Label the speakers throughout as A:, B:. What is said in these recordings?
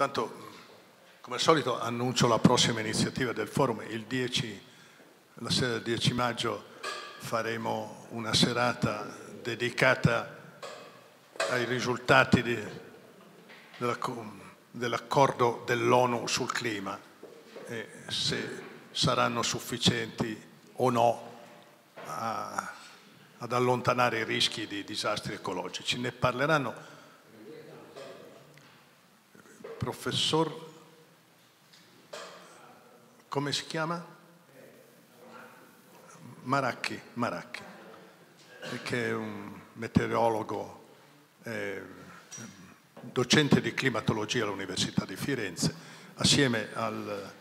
A: Tanto, come al solito, annuncio la prossima iniziativa del forum. Il 10, la sera del 10 maggio faremo una serata dedicata ai risultati di, della, dell'accordo dell'ONU sul clima e se saranno sufficienti o no a, ad allontanare i rischi di disastri ecologici. Ne parleranno professor, come si chiama? Maracchi, Maracchi che è un meteorologo, eh, docente di climatologia all'Università di Firenze, assieme al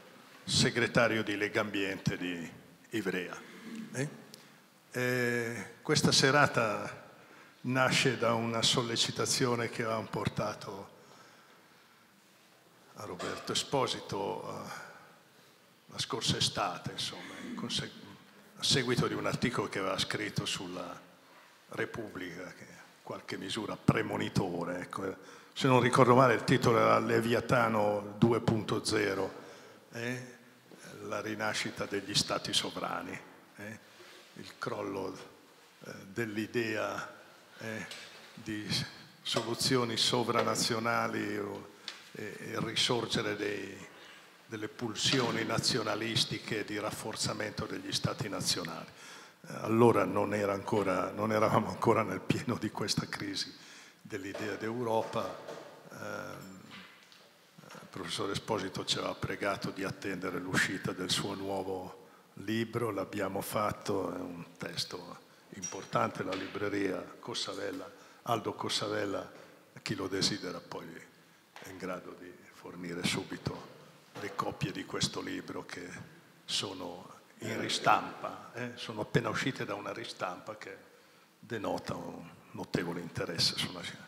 A: segretario di Lega Ambiente di Ivrea. Eh? questa serata nasce da una sollecitazione che avevamo portato a Roberto Esposito uh, la scorsa estate, insomma, a seguito di un articolo che aveva scritto sulla Repubblica, che è qualche misura premonitore. Ecco. Se non ricordo male il titolo era Leviatano 2.0, eh? la rinascita degli stati sovrani, eh? il crollo eh, dell'idea eh, di soluzioni sovranazionali il risorgere dei, delle pulsioni nazionalistiche di rafforzamento degli stati nazionali. Eh, allora non, era ancora, non, eravamo ancora nel pieno di questa crisi dell'idea d'Europa. Eh, il professor Esposito ci aveva pregato di attendere l'uscita del suo nuovo libro, l'abbiamo fatto, è un testo importante, la libreria Cossavella, Aldo Cossavella, chi lo desidera poi in grado di fornire subito le copie di questo libro che sono in ristampa, eh? sono appena uscite da una ristampa che denota un notevole interesse sulla scienza.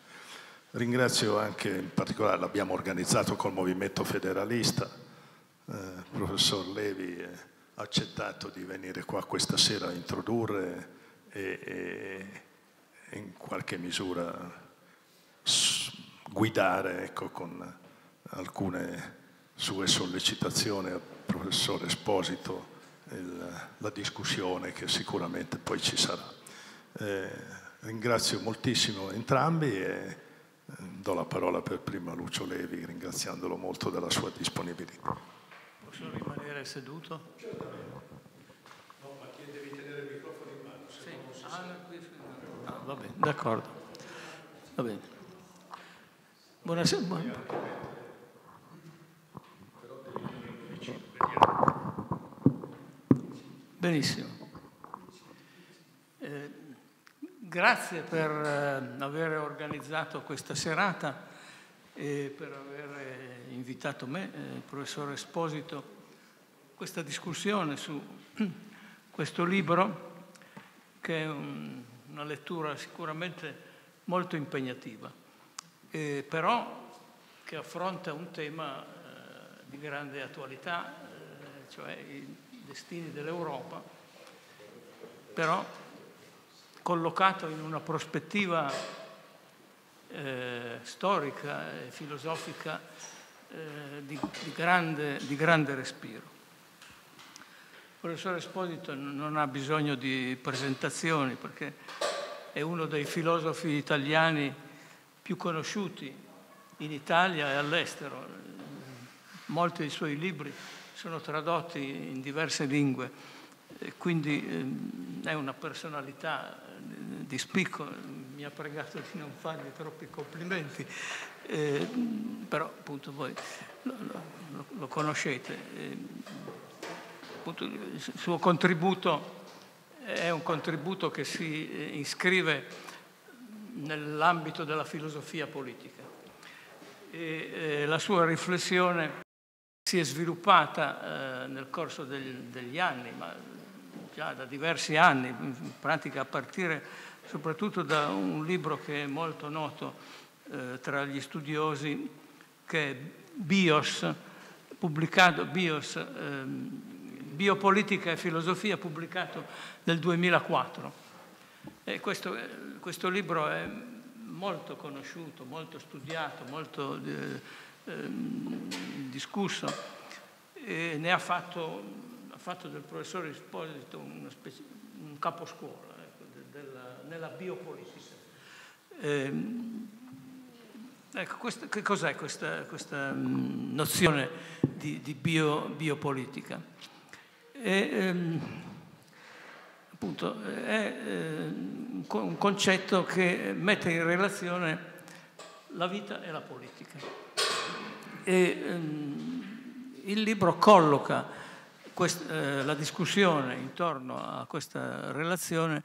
A: Ringrazio anche in particolare, l'abbiamo organizzato col Movimento Federalista, eh, il professor Levi ha accettato di venire qua questa sera a introdurre e, e in qualche misura guidare ecco, con alcune sue sollecitazioni al professor Esposito il, la discussione che sicuramente poi ci sarà. Eh, ringrazio moltissimo entrambi e eh, do la parola per prima a Lucio Levi ringraziandolo molto della sua disponibilità.
B: Posso rimanere seduto?
A: No, ma devi tenere il microfono in mano. Sì.
B: Ah, ah, va bene, d'accordo. Va bene. Buonasera. Benissimo. Eh, grazie per eh, aver organizzato questa serata e per aver invitato me, eh, il professor Esposito, a questa discussione su questo libro che è un, una lettura sicuramente molto impegnativa, eh, però che affronta un tema eh, di grande attualità, eh, cioè il destini dell'Europa, però collocato in una prospettiva eh, storica e filosofica eh, di, di, grande, di grande respiro. Il professore Esposito non ha bisogno di presentazioni perché è uno dei filosofi italiani più conosciuti in Italia e all'estero. Molti dei suoi libri sono tradotti in diverse lingue, quindi ehm, è una personalità eh, di spicco, mi ha pregato di non fargli troppi complimenti, eh, però appunto voi lo, lo, lo conoscete. Eh, appunto, il suo contributo è un contributo che si eh, iscrive nell'ambito della filosofia politica. E, eh, la sua riflessione si è sviluppata eh, nel corso del, degli anni, ma già da diversi anni, in pratica a partire soprattutto da un libro che è molto noto eh, tra gli studiosi, che è Bios, pubblicato Bios, eh, Biopolitica e filosofia, pubblicato nel 2004. Questo, questo libro è molto conosciuto, molto studiato, molto eh, Ehm, discusso e ne ha fatto, ha fatto del professore Esposito specie, un caposcuola ecco, della, nella biopolitica. Eh, ecco, questa, che cos'è questa, questa mm, nozione di, di bio, biopolitica? E, ehm, appunto, è eh, un concetto che mette in relazione la vita e la politica. E, ehm, il libro colloca eh, la discussione intorno a questa relazione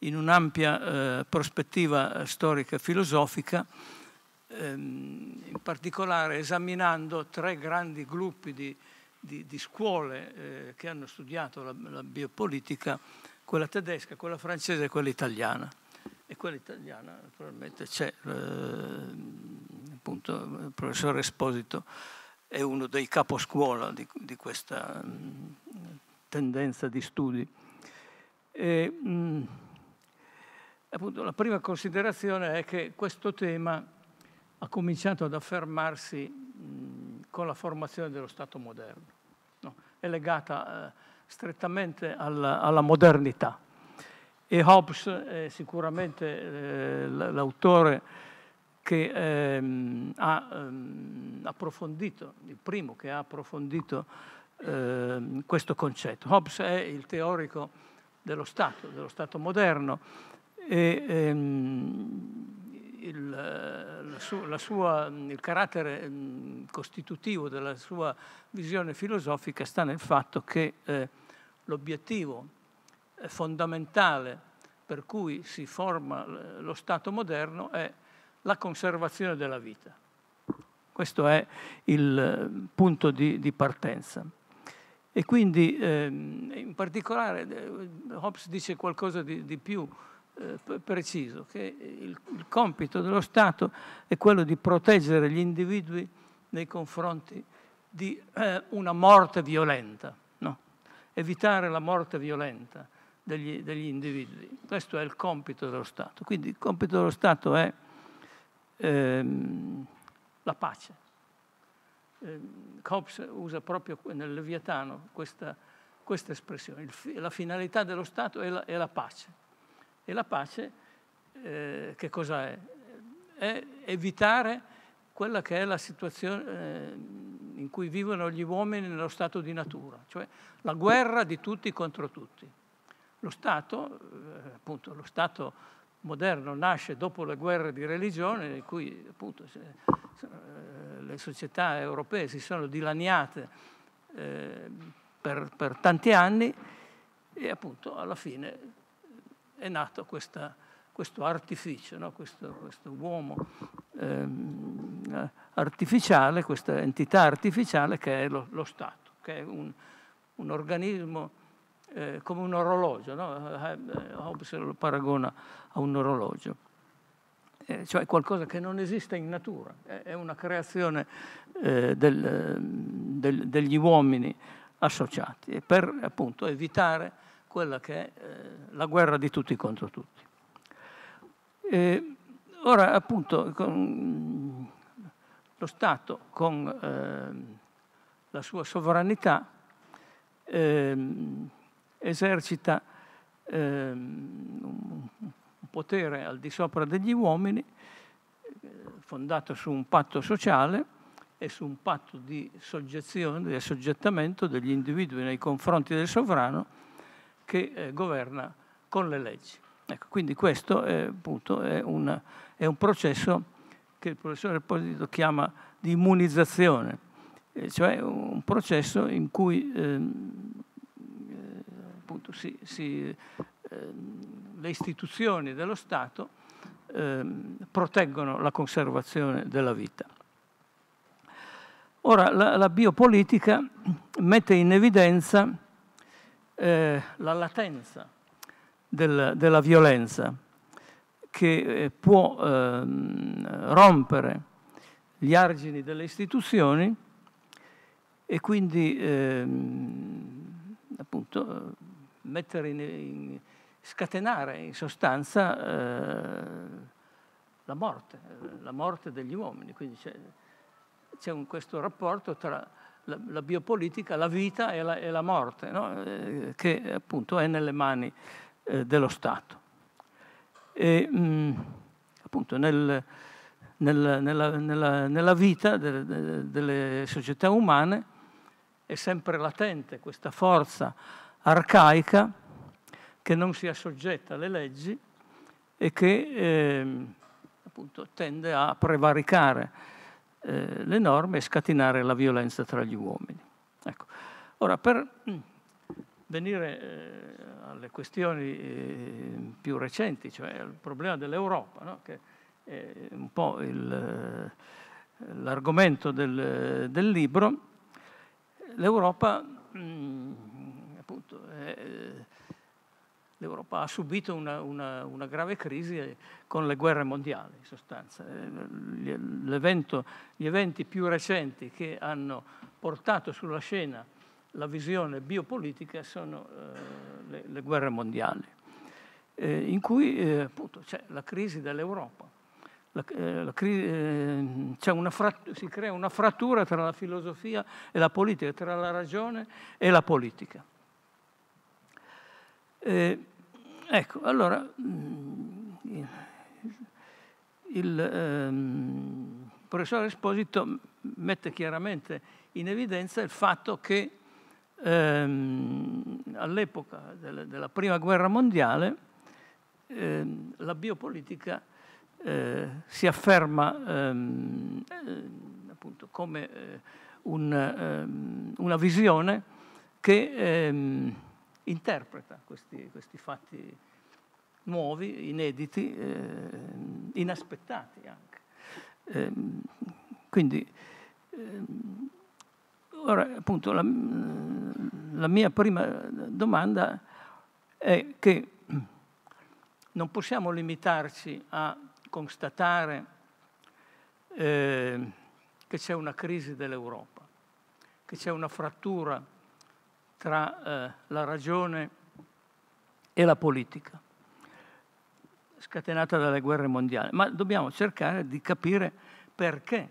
B: in un'ampia eh, prospettiva storica e filosofica, ehm, in particolare esaminando tre grandi gruppi di, di, di scuole eh, che hanno studiato la, la biopolitica quella tedesca, quella francese e quella italiana. E quella italiana naturalmente c'è, eh, appunto, il professore Esposito è uno dei caposcuola di, di questa mh, mm, tendenza di studi. E, mh, mm, appunto, la prima considerazione è che questo tema ha cominciato ad affermarsi mh, mm, con la formazione dello Stato moderno. No? È legata eh, strettamente alla, alla modernità. E Hobbes è sicuramente eh, l'autore che ehm, ha ehm, approfondito, il primo che ha approfondito ehm, questo concetto. Hobbes è il teorico dello Stato, dello Stato moderno e ehm, il, la sua, la sua, il carattere costitutivo della sua visione filosofica sta nel fatto che eh, l'obiettivo fondamentale per cui si forma lo Stato moderno è la conservazione della vita. Questo è il punto di, di partenza. E quindi ehm, in particolare eh, Hobbes dice qualcosa di, di più eh, preciso, che il, il, compito dello Stato è quello di proteggere gli individui nei confronti di eh, una morte violenta, no? evitare la morte violenta degli, degli, individui. Questo è il compito dello Stato. Quindi il compito dello Stato è ehm, la pace. Eh, Hobbes usa proprio nel Leviatano questa, questa espressione. Il, la finalità dello Stato è la, è la pace e la pace, eh, che cosa è? È evitare quella che è la situazione eh, in cui vivono gli uomini nello stato di natura, cioè la guerra di tutti contro tutti. Lo Stato, eh, appunto, lo Stato moderno nasce dopo le guerre di religione, in cui appunto, eh, le società europee si sono dilaniate eh, per, per tanti anni e appunto alla fine è nato questa, questo artificio, no? questo, questo, uomo ehm, artificiale, questa entità artificiale che è lo, lo Stato, che è un, un organismo eh, come un orologio, no? Eh, Hobbes lo paragona a un orologio. Eh, cioè qualcosa che non esiste in natura, è, una creazione eh, del, del, degli uomini associati e per appunto evitare quella che è eh, la guerra di tutti contro tutti. E ora appunto con lo Stato con eh, la sua sovranità eh, esercita ehm, un potere al di sopra degli uomini fondato su un patto sociale e su un patto di soggezione, di assoggettamento degli individui nei confronti del sovrano che eh, governa con le leggi. Ecco, quindi questo è, appunto, è, una, è, un processo che il professore Esposito chiama di immunizzazione, eh, cioè un processo in cui ehm, eh, appunto, si, si, ehm, le istituzioni dello Stato ehm, proteggono la conservazione della vita. Ora, la, la biopolitica mette in evidenza eh, la latenza del, della violenza che eh, può eh, rompere gli argini delle istituzioni e quindi ehm, appunto mettere in, in, scatenare in sostanza eh, la morte, la morte degli uomini. Quindi c'è questo rapporto tra la, la, biopolitica, la vita e la, e la morte, no? eh, che appunto è nelle mani eh, dello Stato. E, mh, appunto nel, nel, nella, nella, nella, vita delle, delle società umane è sempre latente questa forza arcaica che non si assoggetta alle leggi e che eh, appunto tende a prevaricare eh, le norme e scatenare la violenza tra gli uomini. Ecco. Ora, per mm, venire eh, alle questioni eh, più recenti, cioè il problema dell'Europa, no? che è un po' il, l'argomento del, del, libro, l'Europa mh, mm, appunto, è, l'Europa ha subito una, una, una, grave crisi con le guerre mondiali, in sostanza. L'evento, gli eventi più recenti che hanno portato sulla scena la visione biopolitica sono eh, le, le, guerre mondiali, eh, in cui eh, appunto c'è la crisi dell'Europa. Eh, eh, frat- si crea una frattura tra la filosofia e la politica, tra la ragione e la politica. Eh, ecco, allora mm, il ehm, professore Esposito mette chiaramente in evidenza il fatto che ehm, all'epoca delle, della prima guerra mondiale ehm, la biopolitica eh, si afferma ehm, eh, appunto come eh, un, ehm, una visione che ehm, interpreta questi, questi fatti nuovi, inediti, eh, inaspettati anche. Eh, quindi, eh, ora appunto la, la, mia prima domanda è che non possiamo limitarci a constatare eh, che c'è una crisi dell'Europa, che c'è una frattura tra eh, la ragione e la politica, scatenata dalle guerre mondiali, ma dobbiamo cercare di capire perché,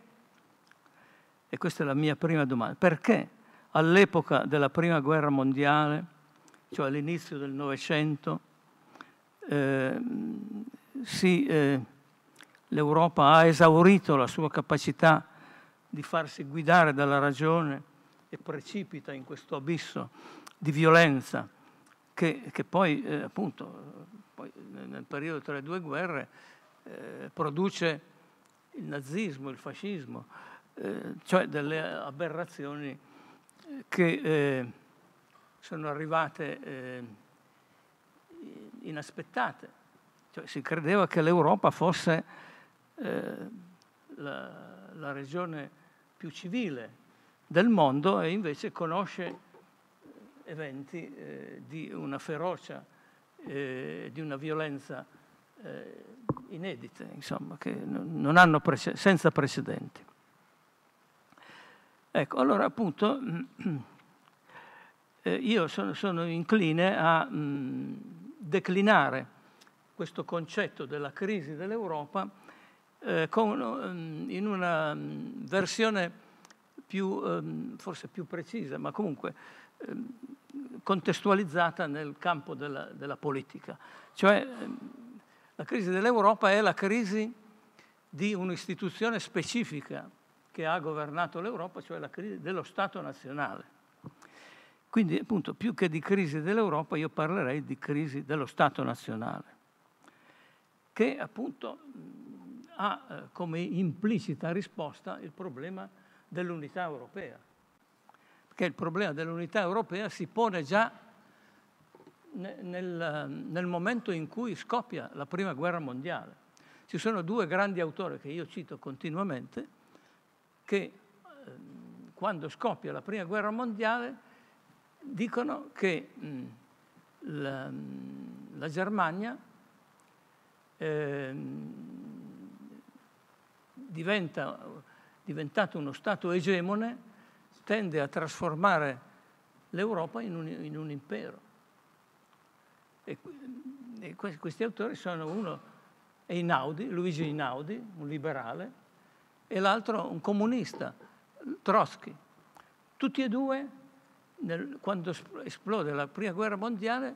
B: e questa è la mia prima domanda, perché all'epoca della prima guerra mondiale, cioè all'inizio del Novecento, eh, si, eh, l'Europa ha esaurito la sua capacità di farsi guidare dalla ragione e precipita in questo abisso di violenza che, che poi, eh, appunto, poi nel periodo tra le due guerre eh, produce il nazismo, il fascismo, eh, cioè delle aberrazioni che eh, sono arrivate eh, inaspettate. Cioè, si credeva che l'Europa fosse eh, la, la regione più civile del mondo e invece conosce eventi eh, di una ferocia, eh, di una violenza eh, inedite, insomma, che non hanno prece- senza precedenti. Ecco, allora appunto eh, io sono, sono, incline a mh, declinare questo concetto della crisi dell'Europa eh, con, mh, in una mh, versione più, ehm, forse più precisa, ma comunque ehm, contestualizzata nel campo della, della politica. Cioè ehm, la crisi dell'Europa è la crisi di un'istituzione specifica che ha governato l'Europa, cioè la crisi dello Stato nazionale. Quindi appunto più che di crisi dell'Europa io parlerei di crisi dello Stato nazionale, che appunto ha eh, come implicita risposta il problema dell'unità europea. Perché il problema dell'unità europea si pone già nel, nel, momento in cui scoppia la prima guerra mondiale. Ci sono due grandi autori che io cito continuamente che eh, quando scoppia la prima guerra mondiale dicono che mh, la, la, Germania eh, diventa diventato uno Stato egemone, tende a trasformare l'Europa in un, in un impero. E, e, questi autori sono uno è Inaudi, Luigi Inaudi, un liberale, e l'altro un comunista, Trotsky. Tutti e due, nel, quando esplode la prima guerra mondiale,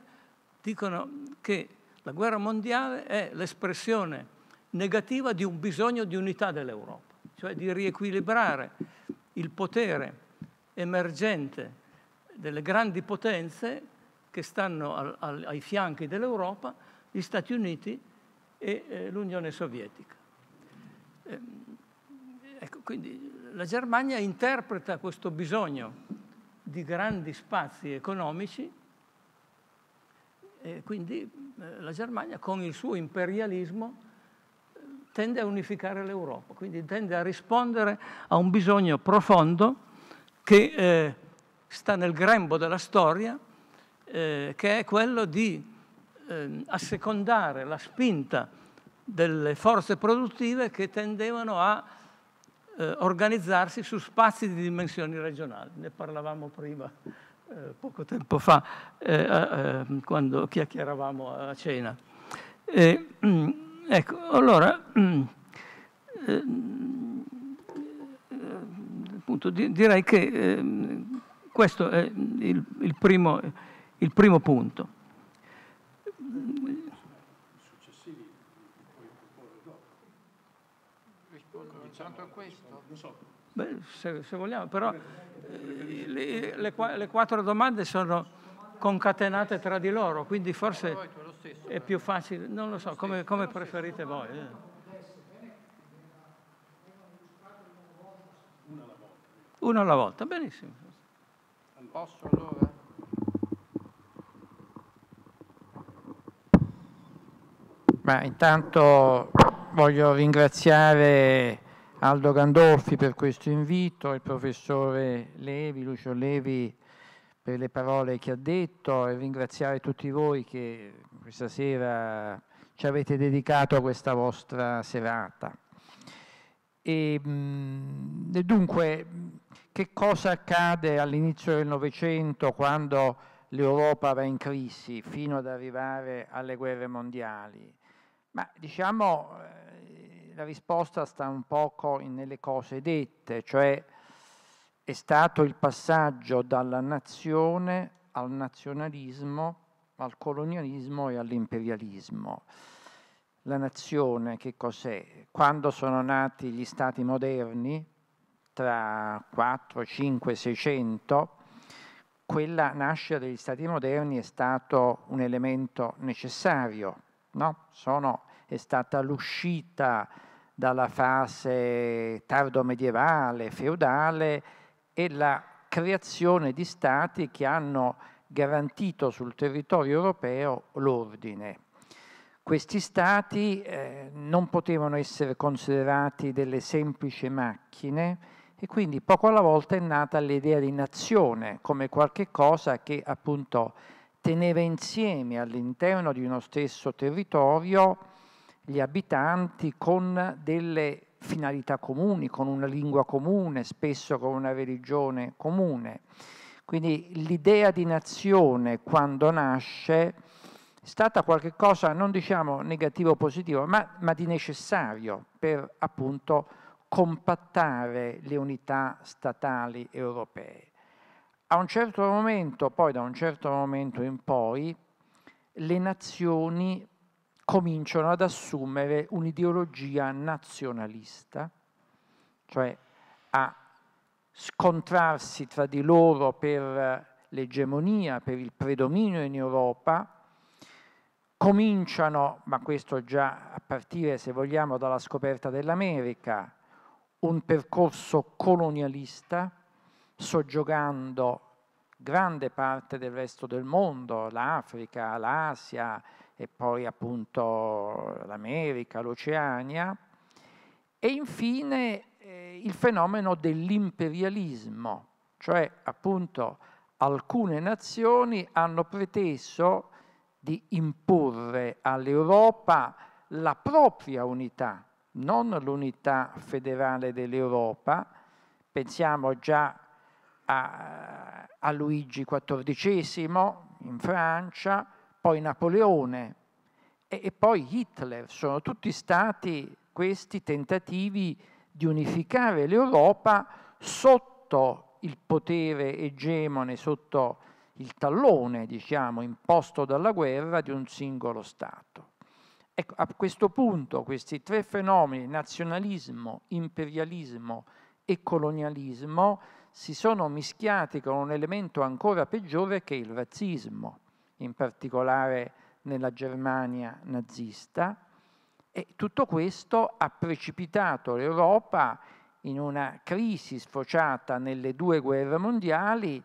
B: dicono che la guerra mondiale è l'espressione negativa di un bisogno di unità dell'Europa, cioè di riequilibrare il potere emergente delle grandi potenze che stanno al, al, ai fianchi dell'Europa, gli Stati Uniti e eh, l'Unione Sovietica. Eh, ecco, quindi la Germania interpreta questo bisogno di grandi spazi economici e quindi eh, la Germania con il suo imperialismo tende a unificare l'Europa, quindi tende a rispondere a un bisogno profondo che eh, sta nel grembo della storia, eh, che è quello di eh, assecondare la spinta delle forze produttive che tendevano a eh, organizzarsi su spazi di dimensioni regionali. Ne parlavamo prima, eh, poco tempo fa, eh, quando chiacchieravamo a cena. E, mm, ecco, allora, mm, appunto, direi che eh, questo è il, il, primo, il primo punto.
C: Rispondo a questo?
B: Beh, se, se, vogliamo, però eh, le, le, le, quattro domande sono concatenate tra di loro, quindi forse è più facile, non lo so, come, come preferite voi. Eh. Uno alla volta, benissimo.
C: Posso allora? Ma intanto voglio ringraziare Aldo Gandolfi per questo invito, il professore Levi, Lucio Levi per le parole che ha detto e ringraziare tutti voi che questa sera ci avete dedicato a questa vostra serata. E, e dunque che cosa accade all'inizio del Novecento quando l'Europa va in crisi fino ad arrivare alle guerre mondiali? Ma diciamo eh, la risposta sta un poco nelle cose dette, cioè è stato il passaggio dalla nazione al nazionalismo, al colonialismo e all'imperialismo. La nazione che cos'è? Quando sono nati gli stati moderni, tra 4, 5, 600, quella nascita degli stati moderni è stato un elemento necessario, no? Sono, è stata l'uscita dalla fase tardo medievale, feudale e la creazione di stati che hanno garantito sul territorio europeo l'ordine. Questi stati eh, non potevano essere considerati delle semplici macchine, e quindi poco alla volta è nata l'idea di nazione come qualche cosa che appunto teneva insieme all'interno di uno stesso territorio gli abitanti con delle finalità comuni, con una lingua comune, spesso con una religione comune. Quindi l'idea di nazione quando nasce è stata qualcosa non diciamo negativo o positivo, ma, ma di necessario per appunto compattare le unità statali europee. A un certo momento, poi da un certo momento in poi, le nazioni cominciano ad assumere un'ideologia nazionalista, cioè a scontrarsi tra di loro per l'egemonia, per il predominio in Europa, cominciano, ma questo già a partire se vogliamo dalla scoperta dell'America, un percorso colonialista, soggiogando grande parte del resto del mondo, l'Africa, l'Asia e poi appunto l'America, l'Oceania, e infine eh, il fenomeno dell'imperialismo, cioè appunto alcune nazioni hanno preteso di imporre all'Europa la propria unità, non l'unità federale dell'Europa, pensiamo già a, a Luigi XIV in Francia, poi Napoleone e, e poi Hitler, sono tutti stati questi tentativi di unificare l'Europa sotto il potere egemone, sotto il tallone, diciamo, imposto dalla guerra di un singolo Stato. Ecco, a questo punto questi tre fenomeni, nazionalismo, imperialismo e colonialismo, si sono mischiati con un elemento ancora peggiore che il razzismo, in particolare nella Germania nazista, e tutto questo ha precipitato l'Europa in una crisi sfociata nelle due guerre mondiali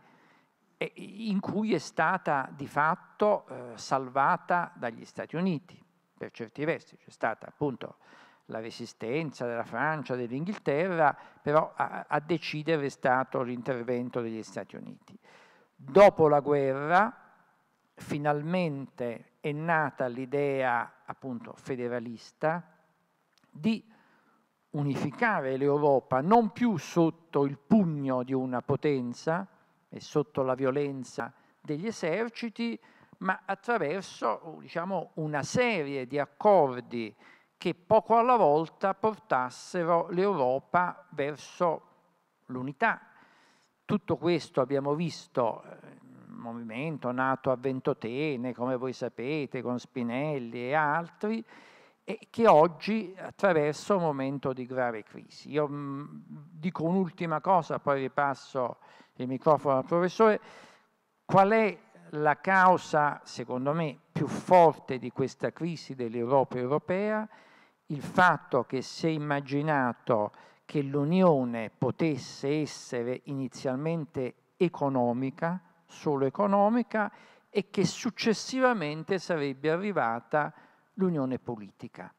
C: in cui è stata di fatto eh, salvata dagli Stati Uniti, per certi versi. C'è stata appunto la resistenza della Francia, dell'Inghilterra, però a, a decidere è stato l'intervento degli Stati Uniti. Dopo la guerra, finalmente è nata l'idea appunto federalista di unificare l'Europa non più sotto il pugno di una potenza e sotto la violenza degli eserciti, ma attraverso diciamo, una serie di accordi che poco alla volta portassero l'Europa verso l'unità. Tutto questo abbiamo visto, eh, movimento nato a Ventotene, come voi sapete, con Spinelli e altri, e che oggi attraversa un momento di grave crisi. Io mh, dico un'ultima cosa, poi ripasso il microfono al professore. Qual è la causa, secondo me, più forte di questa crisi dell'Europa europea? Il fatto che si è immaginato che l'Unione potesse essere inizialmente economica, solo economica, e che successivamente sarebbe arrivata l'unione politica.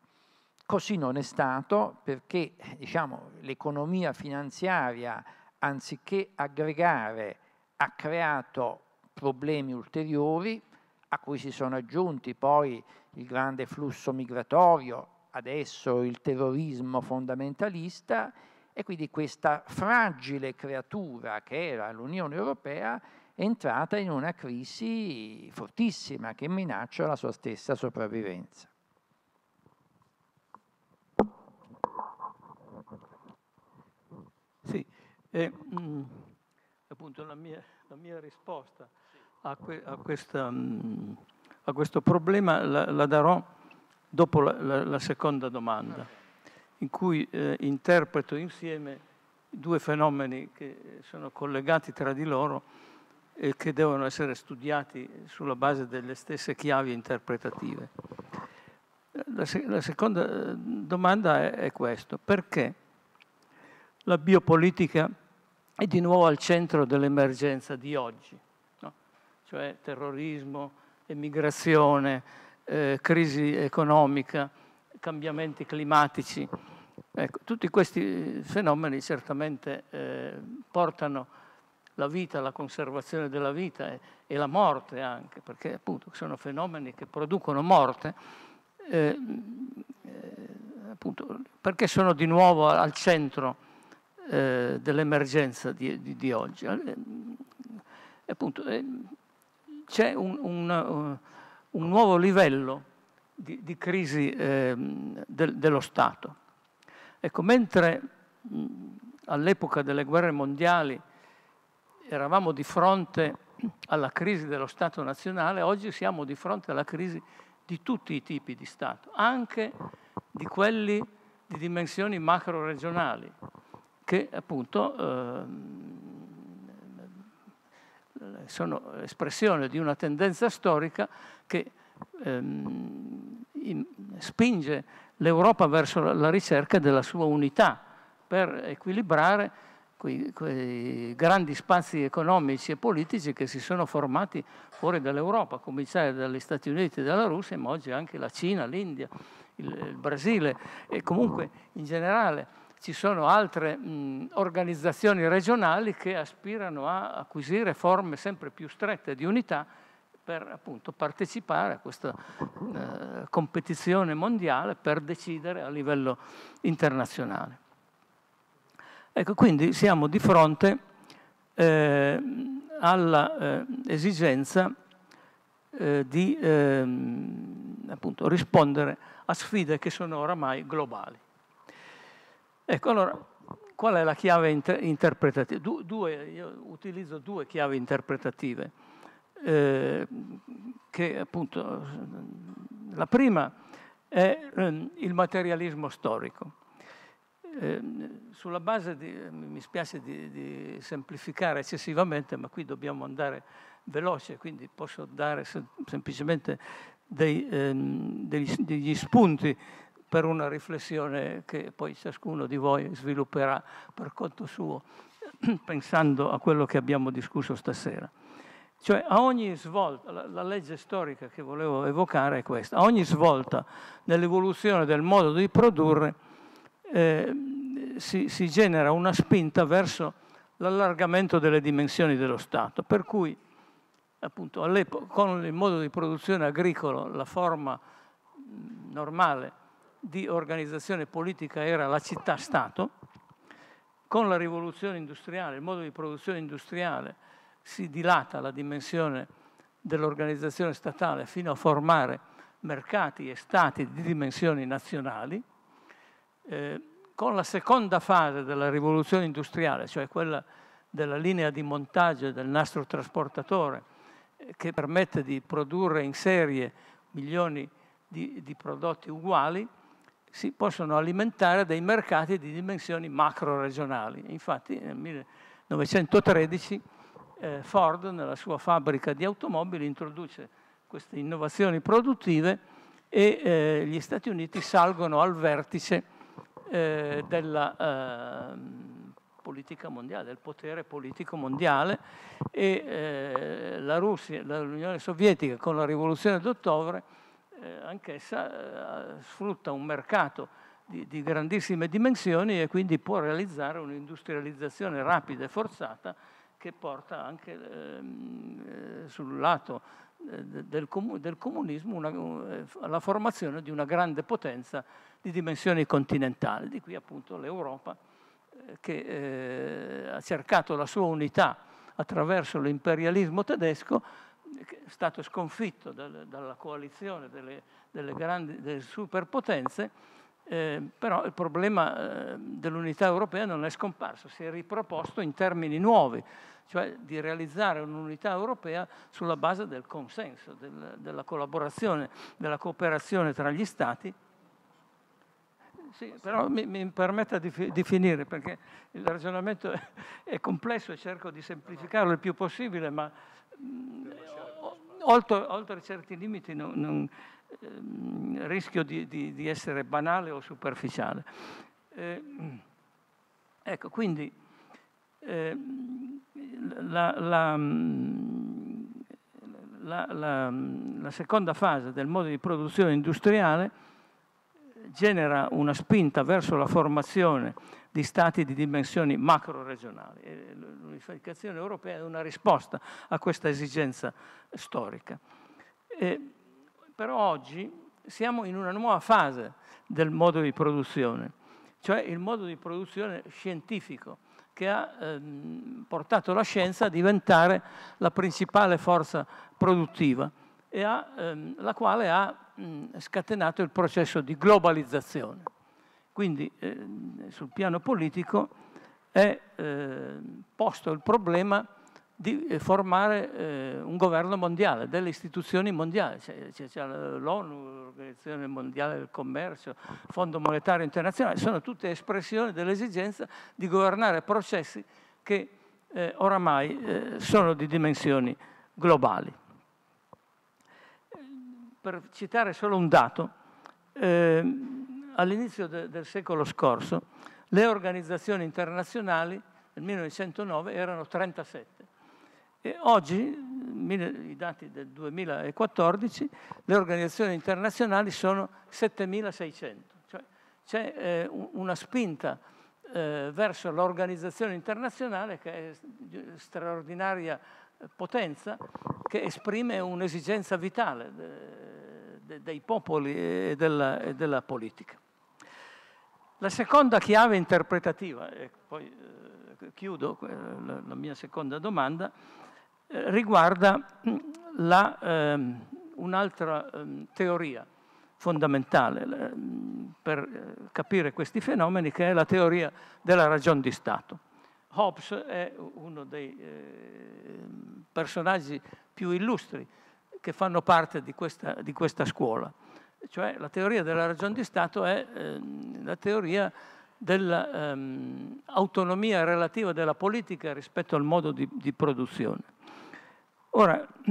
C: Così non è stato perché diciamo, l'economia finanziaria, anziché aggregare, ha creato problemi ulteriori a cui si sono aggiunti poi il grande flusso migratorio, adesso il terrorismo fondamentalista e quindi questa fragile creatura che era l'Unione Europea entrata in una crisi fortissima che minaccia la sua stessa sopravvivenza.
B: Sì, e, mh, mm, appunto la mia, la mia risposta a, que, a, questa, mh, mm, a, questo problema la, la darò dopo la, la, seconda domanda, in cui eh, interpreto insieme due fenomeni che sono collegati tra di loro e che devono essere studiati sulla base delle stesse chiavi interpretative. La, se- la seconda eh, domanda è, è questa, perché la biopolitica è di nuovo al centro dell'emergenza di oggi, no? cioè terrorismo, emigrazione, eh, crisi economica, cambiamenti climatici. Ecco, tutti questi fenomeni certamente eh, portano la vita, la conservazione della vita e, e la morte anche, perché appunto sono fenomeni che producono morte, eh, eh, appunto, perché sono di nuovo al centro eh, dell'emergenza di, di, di oggi. Eh, appunto, eh, c'è un, un, un, nuovo livello di, di crisi ehm, del, dello Stato. Ecco, mentre all'epoca delle guerre mondiali eravamo di fronte alla crisi dello Stato nazionale, oggi siamo di fronte alla crisi di tutti i tipi di Stato, anche di quelli di dimensioni macro-regionali, che appunto eh, sono espressione di una tendenza storica che ehm, spinge l'Europa verso la ricerca della sua unità per equilibrare quei, quei, grandi spazi economici e politici che si sono formati fuori dall'Europa, a cominciare dagli Stati Uniti e dalla Russia, ma oggi anche la Cina, l'India, il, il Brasile e comunque in generale ci sono altre mh, organizzazioni regionali che aspirano a acquisire forme sempre più strette di unità per appunto partecipare a questa eh, competizione mondiale per decidere a livello internazionale. Ecco, quindi siamo di fronte eh, all'esigenza eh, eh, di ehm, appunto, rispondere a sfide che sono oramai globali. Ecco, allora, qual è la chiave inter- interpretativa? Du- due, io utilizzo due chiavi interpretative. Eh, che appunto la prima è eh, il materialismo storico. Eh, sulla base di, mi spiace di, di, semplificare eccessivamente, ma qui dobbiamo andare veloce, quindi posso dare sem- semplicemente dei, ehm, degli, degli spunti per una riflessione che poi ciascuno di voi svilupperà per conto suo, pensando a quello che abbiamo discusso stasera. Cioè a ogni svolta, la, la, legge storica che volevo evocare è questa, a ogni svolta nell'evoluzione del modo di produrre eh, si, si, genera una spinta verso l'allargamento delle dimensioni dello Stato, per cui appunto con il modo di produzione agricolo la forma normale di organizzazione politica era la città-stato, con la rivoluzione industriale, il modo di produzione industriale si dilata la dimensione dell'organizzazione statale fino a formare mercati e stati di dimensioni nazionali. Eh, con la seconda fase della rivoluzione industriale, cioè quella della linea di montaggio del nastro trasportatore, eh, che permette di produrre in serie milioni di, di prodotti uguali, si possono alimentare dei mercati di dimensioni macro-regionali. Infatti nel 1913 eh, Ford nella sua fabbrica di automobili introduce queste innovazioni produttive e eh, gli Stati Uniti salgono al vertice eh, della ehm, politica mondiale, del potere politico mondiale e eh, la Russia, l'Unione Sovietica con la rivoluzione d'ottobre eh, anch'essa eh, sfrutta un mercato di, di, grandissime dimensioni e quindi può realizzare un'industrializzazione rapida e forzata che porta anche ehm, eh, sul lato eh, del, del, comunismo una, uh, alla formazione di una grande potenza di dimensioni continentali, di qui appunto l'Europa eh, che ha cercato la sua unità attraverso l'imperialismo tedesco è stato sconfitto dal, dalla coalizione delle, delle, grandi, delle superpotenze, eh, però il problema eh, dell'unità europea non è scomparso, si è riproposto in termini nuovi, cioè di realizzare un'unità europea sulla base del consenso, del, della collaborazione, della cooperazione tra gli Stati. Sì, però mi, mi permetta di, di, finire perché il ragionamento è, è complesso e cerco di semplificarlo il più possibile, ma oltre, oltre certi limiti non, non, ehm, rischio di, di, di, essere banale o superficiale. Eh, ecco, quindi eh, la, la, la, la seconda fase del modo di produzione industriale genera una spinta verso la formazione di stati di dimensioni macro-regionali. L'unificazione europea è una risposta a questa esigenza storica. E, però oggi siamo in una nuova fase del modo di produzione, cioè il modo di produzione scientifico che ha ehm, portato la scienza a diventare la principale forza produttiva e ha, ehm, la quale ha mh, scatenato il processo di globalizzazione. Quindi eh, sul piano politico è eh, posto il problema di eh, formare eh, un governo mondiale, delle istituzioni mondiali, c'è, c'è l'ONU, l'Organizzazione Mondiale del Commercio, il Fondo Monetario Internazionale, sono tutte espressioni dell'esigenza di governare processi che eh, oramai eh, sono di dimensioni globali. Per citare solo un dato, eh, all'inizio de, del secolo scorso le organizzazioni internazionali nel 1909 erano 37 e oggi, i dati del 2014, le organizzazioni internazionali sono 7600, cioè c'è eh, una spinta eh, verso l'organizzazione internazionale che è straordinaria potenza che esprime un'esigenza vitale de, de, dei popoli e della, e della politica. La seconda chiave interpretativa, e poi eh, chiudo eh, la, la, mia seconda domanda, riguarda la, ehm, un'altra ehm, teoria fondamentale per eh, capire questi fenomeni, che è la teoria della ragione di Stato. Hobbes è uno dei eh, personaggi più illustri che fanno parte di questa, di questa, scuola. Cioè la teoria della ragione di Stato è eh, la teoria dell'autonomia ehm, relativa della politica rispetto al modo di, di produzione. Ora,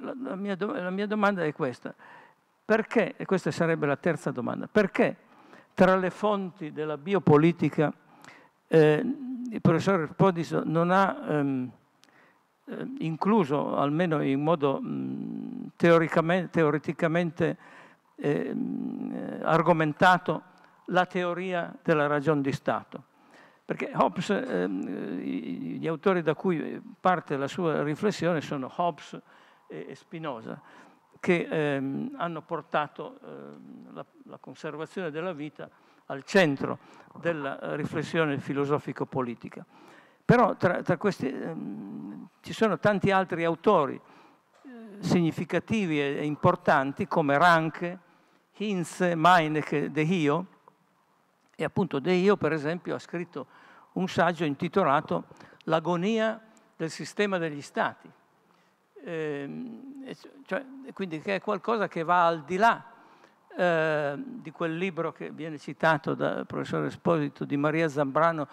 B: la, mia, la mia domanda è questa. Perché, e questa sarebbe la terza domanda, perché tra le fonti della biopolitica eh, il professor Podiso non ha ehm, eh, incluso, almeno in modo mh, teoreticamente eh, argomentato, la teoria della ragione di Stato. Perché Hobbes, ehm, gli autori da cui parte la sua riflessione sono Hobbes e Spinoza, che ehm, hanno portato ehm, la, conservazione della vita al centro della riflessione filosofico-politica. Però tra, tra questi ci sono tanti altri autori eh, significativi e, e importanti come Ranke, Hinze, Meinecke, De Hio, e appunto De Hio per esempio ha scritto un saggio intitolato L'agonia del sistema degli stati, eh, cioè, quindi che è qualcosa che va al di là eh, di quel libro che viene citato dal professore Esposito di Maria Zambrano,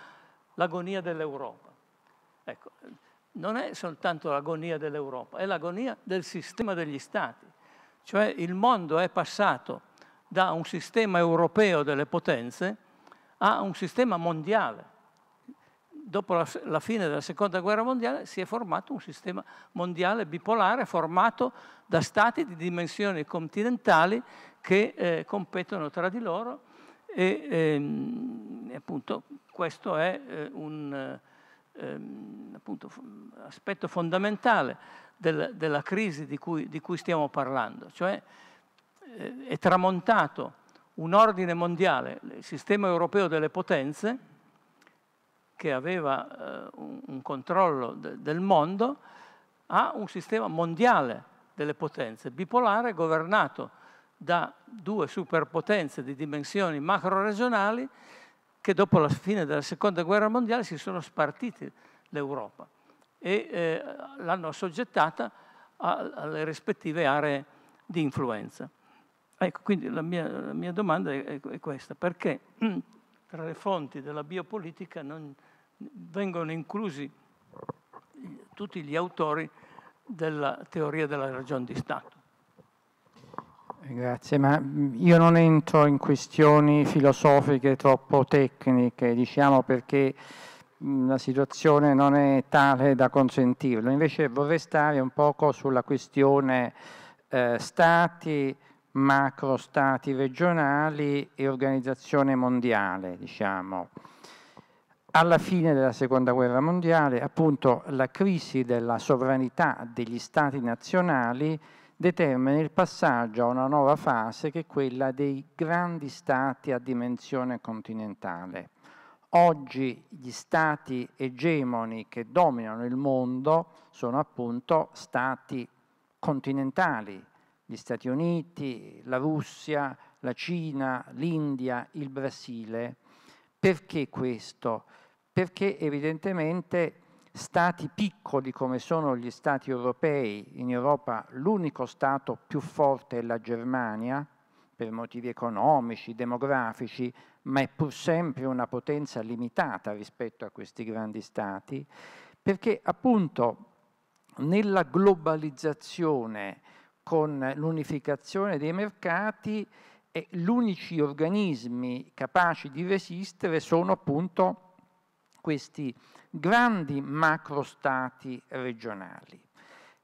B: L'agonia dell'Europa. Ecco, non è soltanto l'agonia dell'Europa, è l'agonia del sistema degli Stati. Cioè il mondo è passato da un sistema europeo delle potenze a un sistema mondiale. Dopo la, fine della seconda guerra mondiale si è formato un sistema mondiale bipolare formato da stati di dimensioni continentali che eh, competono tra di loro e ehm, appunto questo è eh, un ehm, appunto, aspetto fondamentale del, della crisi di cui, di cui, stiamo parlando, cioè eh, è tramontato un ordine mondiale, il sistema europeo delle potenze, che aveva eh, un, controllo de, del mondo a un sistema mondiale delle potenze, bipolare, governato da due superpotenze di dimensioni macro-regionali che dopo la fine della seconda guerra mondiale si sono spartiti l'Europa e eh, l'hanno assoggettata alle rispettive aree di influenza. Ecco, quindi la mia, la mia domanda è, è, questa, perché tra le fonti della biopolitica non, vengono inclusi tutti gli autori della teoria della ragione di Stato.
C: Grazie, ma io non entro in questioni filosofiche troppo tecniche, diciamo perché la situazione non è tale da consentirlo. Invece vorrei stare un poco sulla questione eh, stati, macro stati regionali e organizzazione mondiale, diciamo alla fine della seconda guerra mondiale, appunto la crisi della sovranità degli stati nazionali determina il passaggio a una nuova fase che è quella dei grandi stati a dimensione continentale. Oggi gli stati egemoni che dominano il mondo sono appunto stati continentali, gli Stati Uniti, la Russia, la Cina, l'India, il Brasile. Perché questo? perché evidentemente stati piccoli come sono gli stati europei, in Europa l'unico stato più forte è la Germania, per motivi economici, demografici, ma è pur sempre una potenza limitata rispetto a questi grandi stati, perché appunto nella globalizzazione con l'unificazione dei mercati gli unici organismi capaci di resistere sono appunto questi grandi macrostati regionali.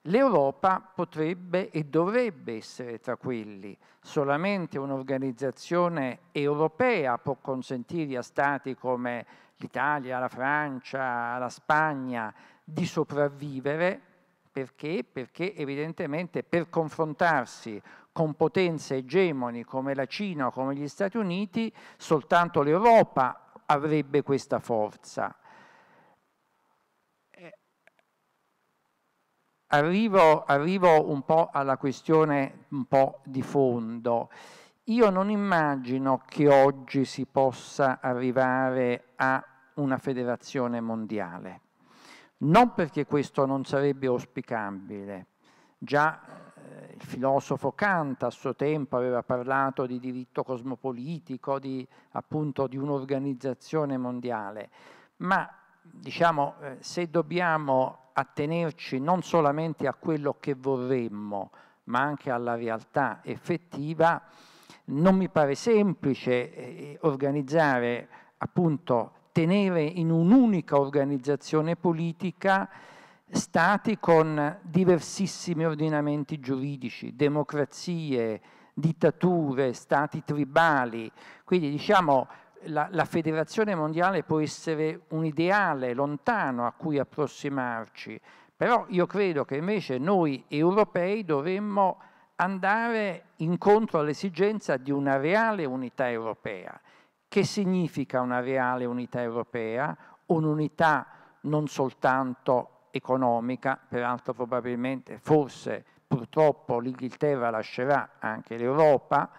C: L'Europa potrebbe e dovrebbe essere tra quelli. Solamente un'organizzazione europea può consentire a stati come l'Italia, la Francia, la Spagna di sopravvivere. Perché? Perché evidentemente per confrontarsi con potenze egemoni come la Cina o come gli Stati Uniti, soltanto l'Europa avrebbe questa forza. arrivo, arrivo un po' alla questione un po' di fondo. Io non immagino che oggi si possa arrivare a una federazione mondiale, non perché questo non sarebbe auspicabile. Già eh, il filosofo Kant a suo tempo aveva parlato di diritto cosmopolitico, di, appunto di un'organizzazione mondiale, ma diciamo, eh, se dobbiamo attenerci non solamente a quello che vorremmo, ma anche alla realtà effettiva, non mi pare semplice eh, organizzare, appunto, tenere in un'unica organizzazione politica stati con diversissimi ordinamenti giuridici, democrazie, dittature, stati tribali. Quindi diciamo la, la, federazione mondiale può essere un ideale lontano a cui approssimarci, però io credo che invece noi europei dovremmo andare incontro all'esigenza di una reale unità europea. Che significa una reale unità europea? Un'unità non soltanto economica, peraltro probabilmente, forse purtroppo l'Inghilterra lascerà anche l'Europa,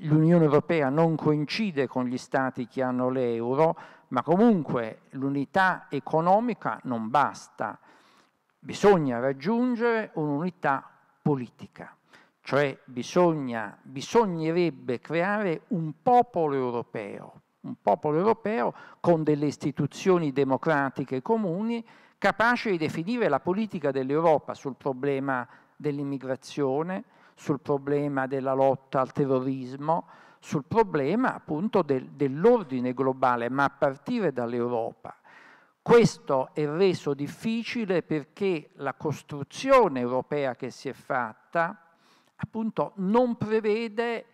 C: l'Unione Europea non coincide con gli stati che hanno l'euro, ma comunque l'unità economica non basta, bisogna raggiungere un'unità politica, cioè bisogna, bisognerebbe creare un popolo europeo, un popolo europeo con delle istituzioni democratiche comuni capaci di definire la politica dell'Europa sul problema dell'immigrazione, sul problema della lotta al terrorismo, sul problema appunto del, dell'ordine globale, ma a partire dall'Europa. Questo è reso difficile perché la costruzione europea che si è fatta appunto non prevede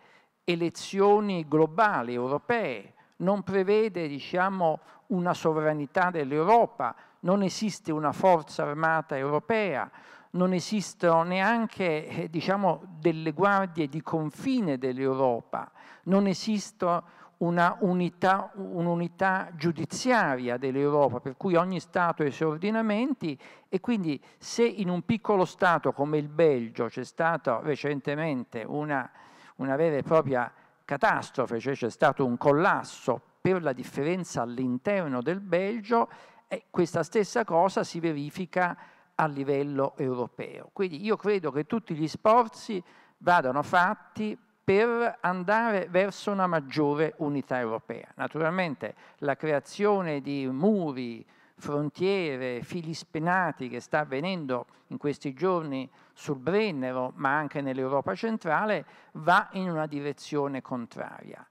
C: elezioni globali europee, non prevede diciamo, una sovranità dell'Europa, non esiste una forza armata europea, non esistono neanche eh, diciamo, delle guardie di confine dell'Europa, non esiste un'unità giudiziaria dell'Europa, per cui ogni Stato ha i suoi ordinamenti e quindi se in un piccolo Stato come il Belgio c'è stata recentemente una, una vera e propria catastrofe, cioè c'è stato un collasso per la differenza all'interno del Belgio, eh, questa stessa cosa si verifica a livello europeo. Quindi io credo che tutti gli sforzi vadano fatti per andare verso una maggiore unità europea. Naturalmente la creazione di muri, frontiere, fili spinati che sta avvenendo in questi giorni sul Brennero, ma anche nell'Europa centrale, va in una direzione contraria.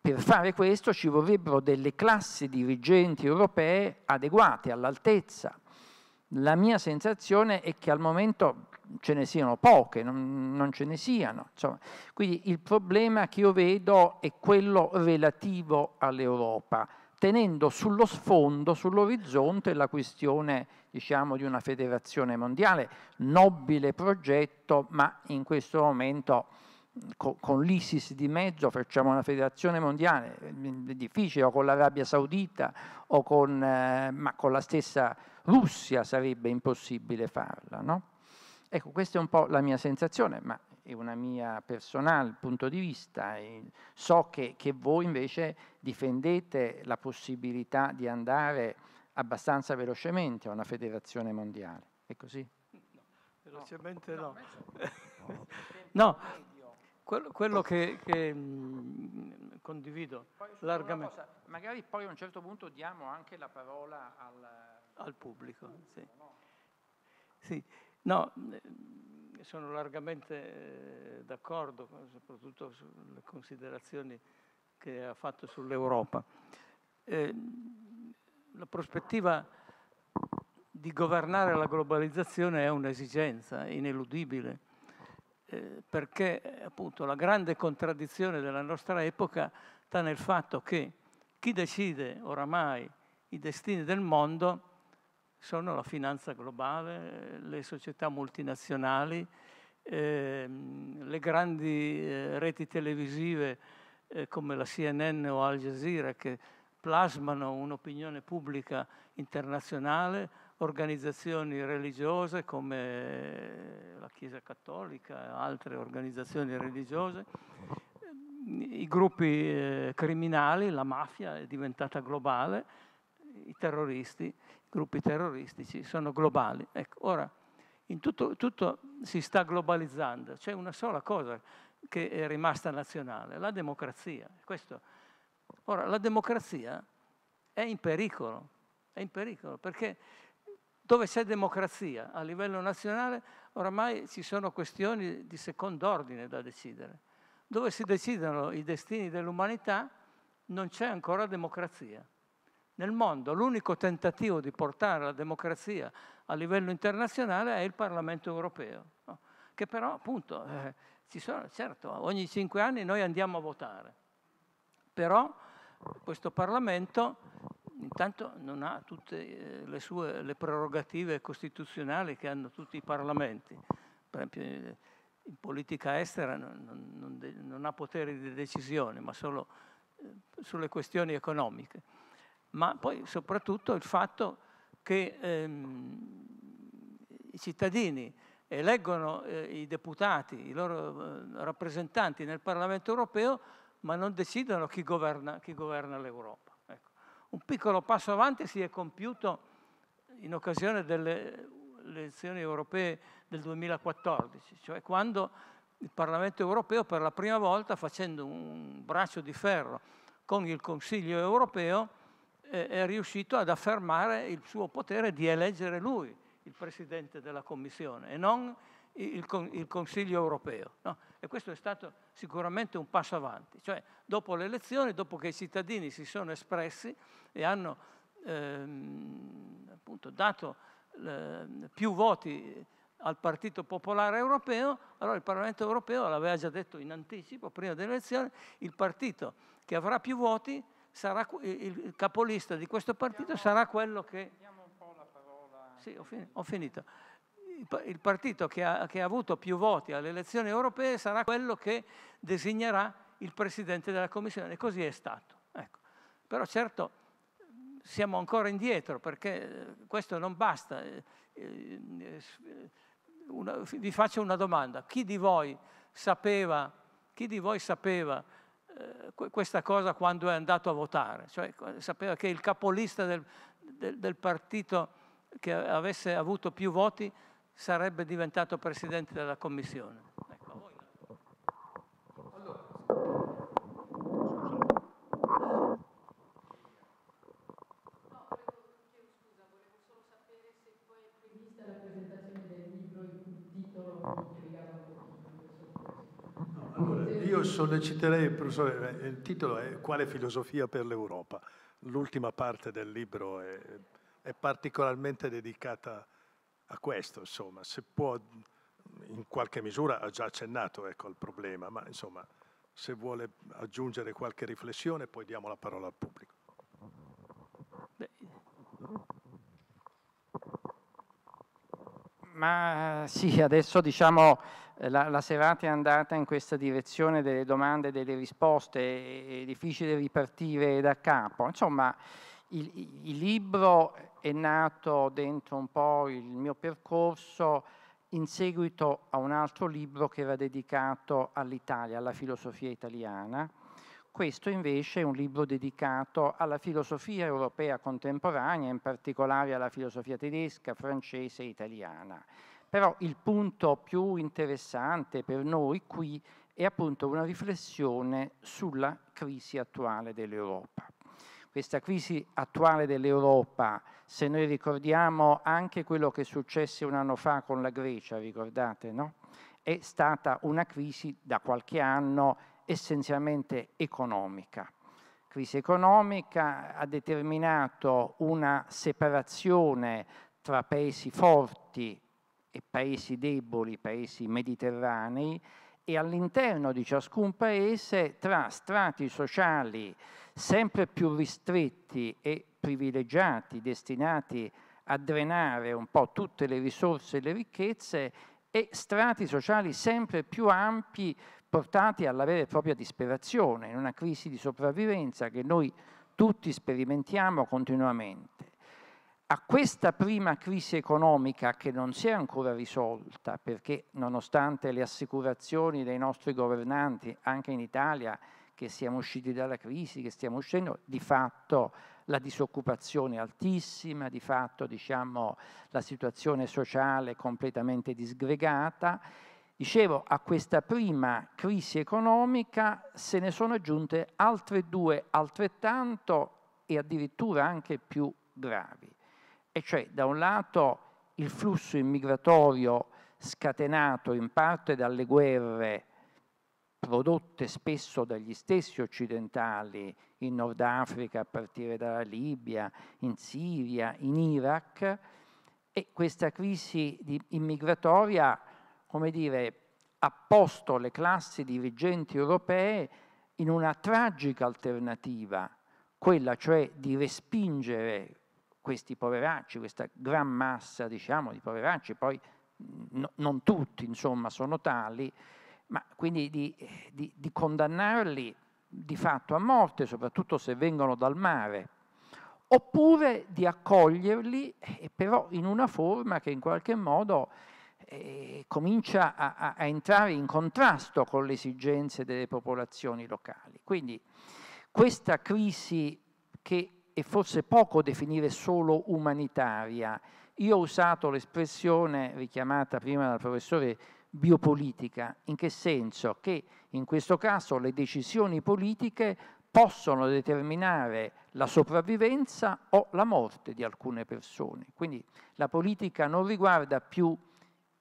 C: Per fare questo ci vorrebbero delle classi dirigenti europee adeguate, all'altezza, la mia sensazione è che al momento ce ne siano poche, non, non ce ne siano. Insomma. Quindi il problema che io vedo è quello relativo all'Europa, tenendo sullo sfondo, sull'orizzonte, la questione diciamo, di una federazione mondiale, nobile progetto, ma in questo momento con, l'ISIS di mezzo facciamo una federazione mondiale, è difficile, o con l'Arabia Saudita, o con, eh, ma con la stessa Russia sarebbe impossibile farla. No? Ecco, questa è un po' la mia sensazione, ma è una mia personale punto di vista. so che, che voi invece difendete la possibilità di andare abbastanza velocemente a una federazione mondiale. È così?
B: No, velocemente no. No, no quello, quello che, che mh, condivido largamente. Cosa,
C: magari poi a un certo punto diamo anche la parola al,
B: al pubblico. Sì. sì. No, sono largamente eh, d'accordo, soprattutto sulle considerazioni che ha fatto sull'Europa. Eh, la prospettiva di governare la globalizzazione è un'esigenza ineludibile, eh, perché appunto la grande contraddizione della nostra epoca sta nel fatto che chi decide oramai i destini del mondo sono la finanza globale, le società multinazionali, eh, le grandi eh, reti televisive eh, come la CNN o Al Jazeera che plasmano un'opinione pubblica internazionale, organizzazioni religiose come la Chiesa Cattolica e altre organizzazioni religiose, i gruppi eh, criminali, la mafia è diventata globale, i terroristi, gruppi terroristici sono globali. Ecco, ora, tutto, tutto si sta globalizzando, c'è una sola cosa che è rimasta nazionale, la democrazia. Questo. Ora, la democrazia è in pericolo, è in pericolo perché dove c'è democrazia a livello nazionale oramai ci sono questioni di secondo ordine da decidere. Dove si decidono i destini dell'umanità non c'è ancora democrazia. Nel mondo l'unico tentativo di portare la democrazia a livello internazionale è il Parlamento europeo, no? che però appunto eh, ci sono, certo, ogni cinque anni noi andiamo a votare, però questo Parlamento intanto non ha tutte eh, le sue le prerogative costituzionali che hanno tutti i parlamenti. Per esempio in politica estera non, non, non ha poteri di decisione, ma solo eh, sulle questioni economiche. Ma poi soprattutto il fatto che ehm, i cittadini eleggono eh, i deputati, i loro eh, rappresentanti nel Parlamento europeo, ma non decidono chi governa, governa l'Europa. Ecco. Un piccolo passo avanti si è compiuto in occasione delle elezioni europee del 2014, cioè quando il Parlamento europeo per la prima volta, facendo un braccio di ferro con il Consiglio europeo, è riuscito ad affermare il suo potere di eleggere lui il Presidente della Commissione e non il, il Consiglio europeo. No? E questo è stato sicuramente un passo avanti. Cioè, dopo le elezioni, dopo che i cittadini si sono espressi e hanno ehm, appunto dato eh, più voti al Partito Popolare Europeo, allora il Parlamento Europeo l'aveva già detto in anticipo, prima delle elezioni, il partito che avrà più voti, sarà, il capolista di questo partito sarà quello che... Sì, ho, finito. Ho finito il partito che ha, che ha, avuto più voti alle elezioni europee sarà quello che designerà il Presidente della Commissione. E così è stato. Ecco. Però certo siamo ancora indietro perché questo non basta. Eh, eh, una, vi faccio una domanda. Chi di voi sapeva, chi di voi sapeva eh, questa cosa quando è andato a votare? Cioè sapeva che il capolista del, del, del partito che avesse avuto più voti sarebbe diventato presidente della commissione. Ecco, allora.
A: Allora, io solleciterei, professore, il titolo è Quale filosofia per l'Europa? L'ultima parte del libro è, è particolarmente dedicata a questo, insomma, se può in qualche misura ha già accennato ecco, al problema, ma insomma, se vuole aggiungere qualche riflessione poi diamo la parola al pubblico.
C: Ma sì, adesso diciamo la, la, serata è andata in questa direzione delle domande e delle risposte, è difficile ripartire da capo. Insomma, il, il, libro è nato dentro un po' il mio percorso in seguito a un altro libro che era dedicato all'Italia, alla filosofia italiana. Questo invece è un libro dedicato alla filosofia europea contemporanea, in particolare alla filosofia tedesca, francese e italiana. Però il punto più interessante per noi qui è appunto una riflessione sulla crisi attuale dell'Europa questa crisi attuale dell'Europa, se noi ricordiamo anche quello che successe un anno fa con la Grecia, ricordate, no? È stata una crisi da qualche anno essenzialmente economica. Crisi economica ha determinato una separazione tra paesi forti e paesi deboli, paesi mediterranei, e all'interno di ciascun paese tra strati sociali sempre più ristretti e privilegiati, destinati a drenare un po' tutte le risorse e le ricchezze, e strati sociali sempre più ampi portati alla vera e propria disperazione, in una crisi di sopravvivenza che noi tutti sperimentiamo continuamente. A questa prima crisi economica che non si è ancora risolta, perché nonostante le assicurazioni dei nostri governanti, anche in Italia, che siamo usciti dalla crisi, che stiamo uscendo, di fatto la disoccupazione è altissima, di fatto diciamo, la situazione sociale è completamente disgregata. Dicevo, a questa prima crisi economica se ne sono aggiunte altre due altrettanto e addirittura anche più gravi. E cioè, da un lato, il flusso immigratorio scatenato in parte dalle guerre prodotte spesso dagli stessi occidentali in Nord Africa a partire dalla Libia, in Siria, in Iraq e questa crisi immigratoria, come dire, ha posto le classi dirigenti europee in una tragica alternativa, quella cioè di respingere questi poveracci, questa gran massa diciamo, di poveracci, poi no, non tutti insomma sono tali, ma quindi di, di, di condannarli di fatto a morte, soprattutto se vengono dal mare, oppure di accoglierli, eh, però in una forma che in qualche modo eh, comincia a, a, entrare in contrasto con le esigenze delle popolazioni locali. Quindi questa crisi che è forse poco definire solo umanitaria, io ho usato l'espressione richiamata prima dal professore biopolitica, in che senso? Che in questo caso le decisioni politiche possono determinare la sopravvivenza o la morte di alcune persone. Quindi la politica non riguarda più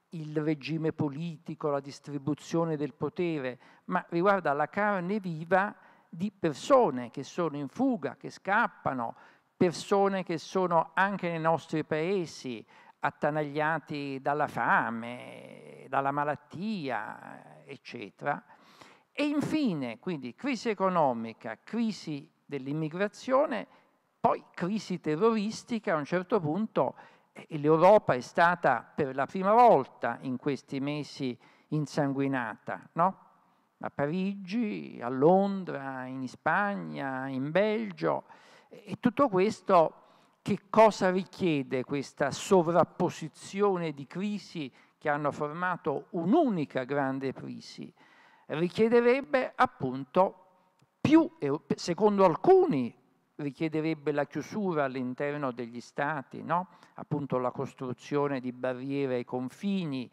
C: il regime politico, la distribuzione del potere, ma riguarda la carne viva di persone che sono in fuga, che scappano, persone che sono anche nei nostri paesi attanagliati dalla fame, dalla malattia, eccetera. E infine, quindi, crisi economica, crisi dell'immigrazione, poi crisi terroristica, a un certo punto l'Europa è stata per la prima volta in questi mesi insanguinata, no? A Parigi, a Londra, in Spagna, in Belgio, e tutto questo che cosa richiede questa sovrapposizione di crisi che hanno formato un'unica grande crisi? Richiederebbe appunto più, secondo alcuni richiederebbe la chiusura all'interno degli stati, no? appunto la costruzione di barriere ai confini,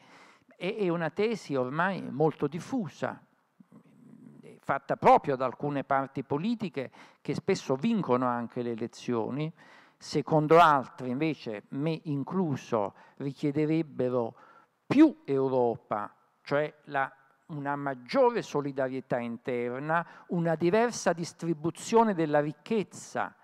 C: è una tesi ormai molto diffusa, fatta proprio da alcune parti politiche che spesso vincono anche le elezioni, secondo altri invece, me incluso, richiederebbero più Europa, cioè la, una maggiore solidarietà interna, una diversa distribuzione della ricchezza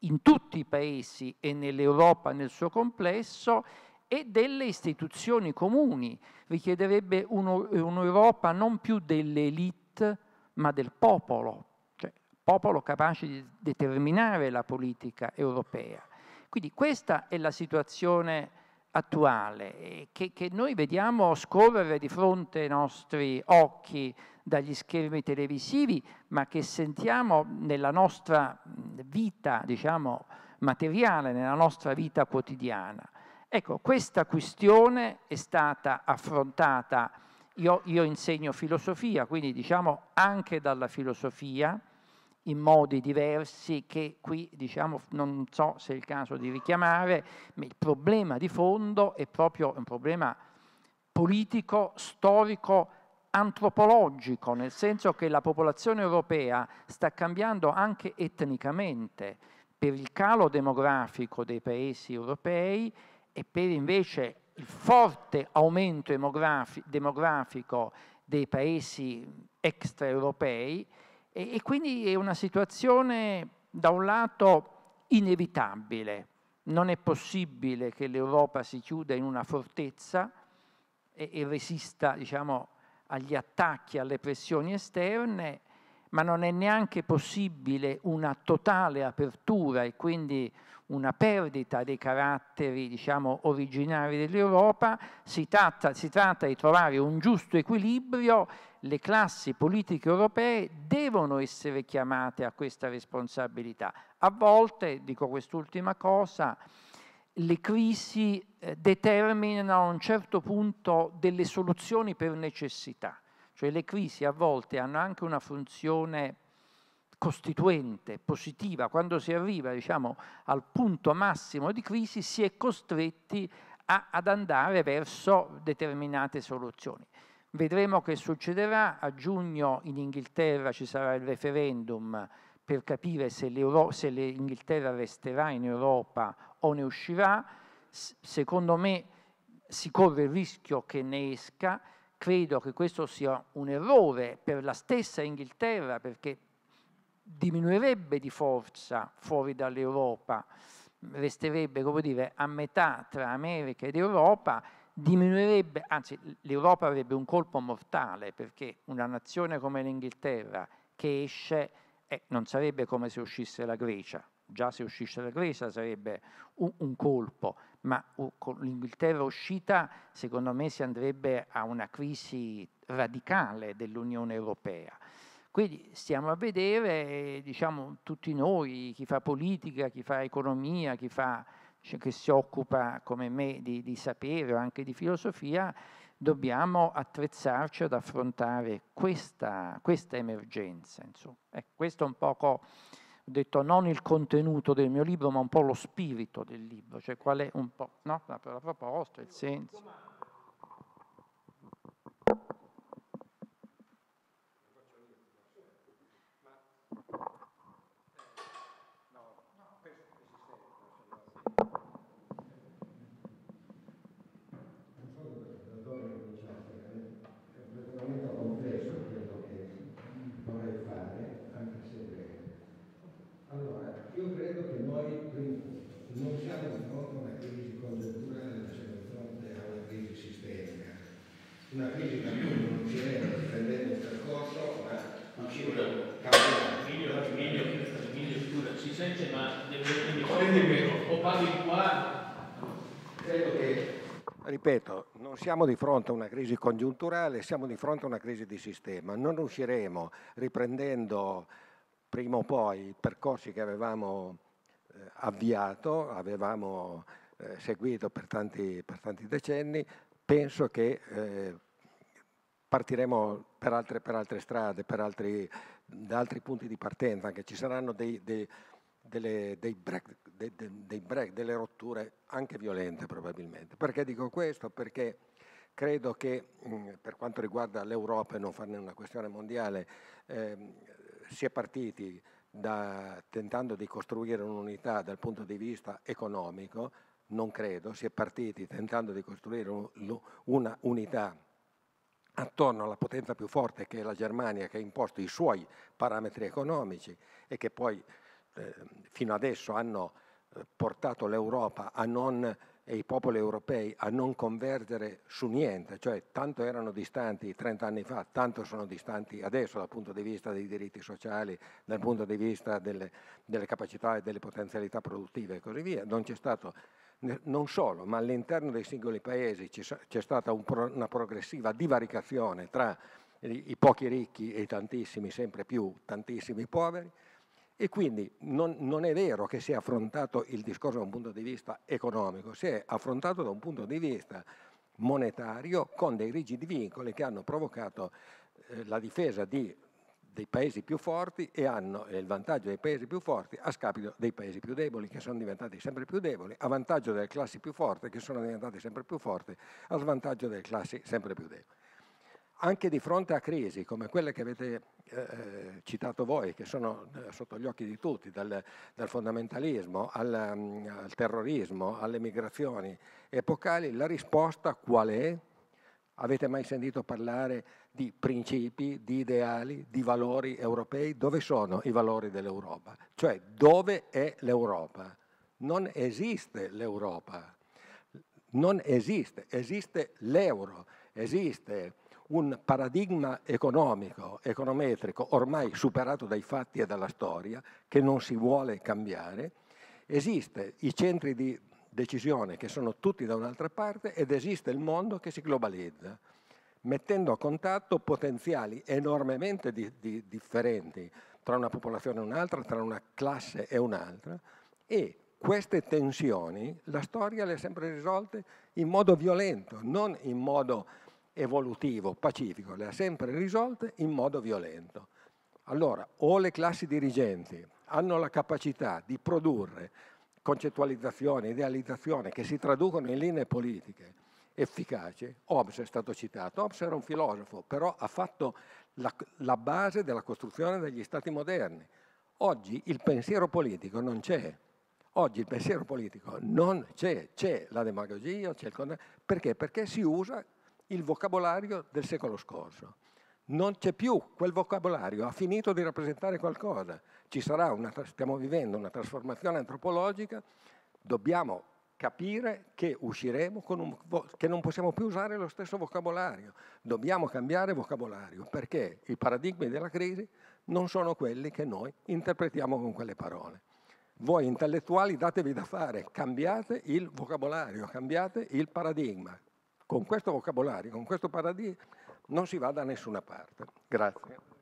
C: in tutti i paesi e nell'Europa nel suo complesso e delle istituzioni comuni. Richiederebbe un'Europa non più delle elite, ma del popolo, popolo capace di determinare la politica europea. Quindi questa è la situazione attuale eh, che, che, noi vediamo scorrere di fronte ai nostri occhi dagli schermi televisivi, ma che sentiamo nella nostra vita, diciamo, materiale, nella nostra vita quotidiana. Ecco, questa questione è stata affrontata, io, io insegno filosofia, quindi diciamo anche dalla filosofia, in modi diversi che qui diciamo non so se è il caso di richiamare, ma il problema di fondo è proprio un problema politico, storico, antropologico, nel senso che la popolazione europea sta cambiando anche etnicamente per il calo demografico dei paesi europei e per invece il forte aumento demografico dei paesi extraeuropei e, e quindi è una situazione da un lato inevitabile. Non è possibile che l'Europa si chiuda in una fortezza e, e resista diciamo, agli attacchi, alle pressioni esterne, ma non è neanche possibile una totale apertura e quindi una perdita dei caratteri diciamo, originari dell'Europa, si si tratta di trovare un giusto equilibrio, le classi politiche europee devono essere chiamate a questa responsabilità. A volte, dico quest'ultima cosa, le crisi eh, determinano a un certo punto delle soluzioni per necessità, cioè le crisi a volte hanno anche una funzione costituente, positiva, quando si arriva diciamo, al punto massimo di crisi si è costretti a, ad andare verso determinate soluzioni. Vedremo che succederà, a giugno in Inghilterra ci sarà il referendum per capire se, se l'Inghilterra resterà in Europa o ne uscirà, secondo me si corre il rischio che ne esca, credo che questo sia un errore per la stessa Inghilterra perché diminuirebbe di forza fuori dall'Europa, resterebbe come dire, a metà tra America ed Europa, diminuirebbe, anzi l'Europa avrebbe un colpo mortale perché una nazione come l'Inghilterra che esce eh, non sarebbe come se uscisse la Grecia, già se uscisse la Grecia sarebbe un, un colpo, ma uh, con l'Inghilterra uscita secondo me si andrebbe a una crisi radicale dell'Unione Europea. Quindi stiamo a vedere, diciamo, tutti noi, chi fa politica, chi fa economia, chi fa, che si occupa come me di, di sapere o anche di filosofia, dobbiamo attrezzarci ad affrontare questa, questa emergenza. Eh, questo è un poco, ho detto, non il contenuto del mio libro, ma un po' lo spirito del libro, cioè qual è un po' no? la proposta, il senso.
D: Ripeto, non siamo di fronte a una crisi congiunturale, siamo di fronte a una crisi di sistema. Non usciremo riprendendo prima o poi i percorsi che avevamo eh, avviato, avevamo eh, seguito per tanti, per tanti, decenni. Penso che eh, partiremo per altre, per altre strade, per altri, da altri punti di partenza, che ci saranno dei, dei delle, dei, break, dei, break, delle rotture anche violente probabilmente. Perché dico questo? Perché credo che mh, per quanto riguarda l'Europa e non farne una questione mondiale, eh, si è partiti da, tentando di costruire un'unità dal punto di vista economico, non credo, si è partiti tentando di costruire un, una unità attorno alla potenza più forte che è la Germania che ha imposto i suoi parametri economici e che poi eh, fino adesso hanno eh, portato l'Europa non, e i popoli europei a non convergere su niente, cioè tanto erano distanti 30 anni fa, tanto sono distanti adesso dal punto di vista dei diritti sociali, dal punto di vista delle, delle capacità e delle potenzialità produttive e così via. Non c'è stato non solo, ma all'interno dei singoli paesi c'è stata una progressiva divaricazione tra i pochi ricchi e i tantissimi, sempre più tantissimi poveri, e quindi non, non, è vero che si è affrontato il discorso da un punto di vista economico, si è affrontato da un punto di vista monetario con dei rigidi vincoli che hanno provocato eh, la difesa di, dei paesi più forti e hanno il vantaggio dei paesi più forti a scapito dei paesi più deboli che sono diventati sempre più deboli, a vantaggio delle classi più forti che sono diventate sempre più forti, a svantaggio delle classi sempre più deboli anche di fronte a crisi come quelle che avete eh, citato voi, che sono eh, sotto gli occhi di tutti, dal, dal fondamentalismo al, um, al, terrorismo, alle migrazioni epocali, la risposta qual è? Avete mai sentito parlare di principi, di ideali, di valori europei? Dove sono i valori dell'Europa? Cioè, dove è l'Europa? Non esiste l'Europa, non esiste, esiste l'euro, esiste un paradigma economico, econometrico, ormai superato dai fatti e dalla storia, che non si vuole cambiare. Esiste i centri di decisione che sono tutti da un'altra parte ed esiste il mondo che si globalizza, mettendo a contatto potenziali enormemente di, di, differenti tra una popolazione e un'altra, tra una classe e un'altra, e queste tensioni la storia le ha sempre risolte in modo violento, non in modo evolutivo, pacifico, le ha sempre risolte in modo violento. Allora, o le classi dirigenti hanno la capacità di produrre concettualizzazioni, idealizzazioni che si traducono in linee politiche efficaci. Hobbes è stato citato, Hobbes era un filosofo, però ha fatto la, la base della costruzione degli stati moderni. Oggi il pensiero politico non c'è. Oggi il pensiero politico non c'è, c'è la demagogia, c'è il perché? Perché si usa il vocabolario del secolo scorso. Non c'è più quel vocabolario, ha finito di rappresentare qualcosa. Una, stiamo vivendo una trasformazione antropologica, dobbiamo capire che usciremo un, che non possiamo più usare lo stesso vocabolario, dobbiamo cambiare vocabolario perché i paradigmi della crisi non sono quelli che noi interpretiamo con quelle parole. Voi intellettuali datevi da fare, cambiate il vocabolario, cambiate il paradigma. Con questo vocabolario, con questo paradigma non si va da nessuna parte. Grazie.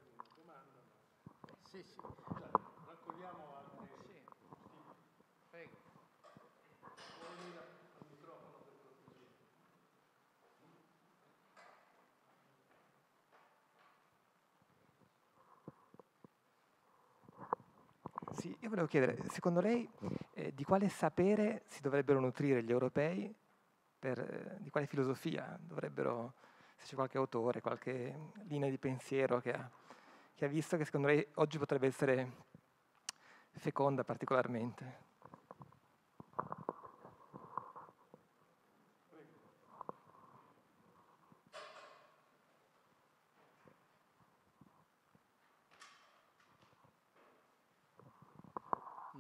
E: Sì, io volevo chiedere, secondo lei eh, di quale sapere si dovrebbero nutrire gli europei, per, eh, di quale filosofia dovrebbero, se c'è qualche autore, qualche linea di pensiero che ha, che ha visto che secondo lei oggi potrebbe essere feconda particolarmente?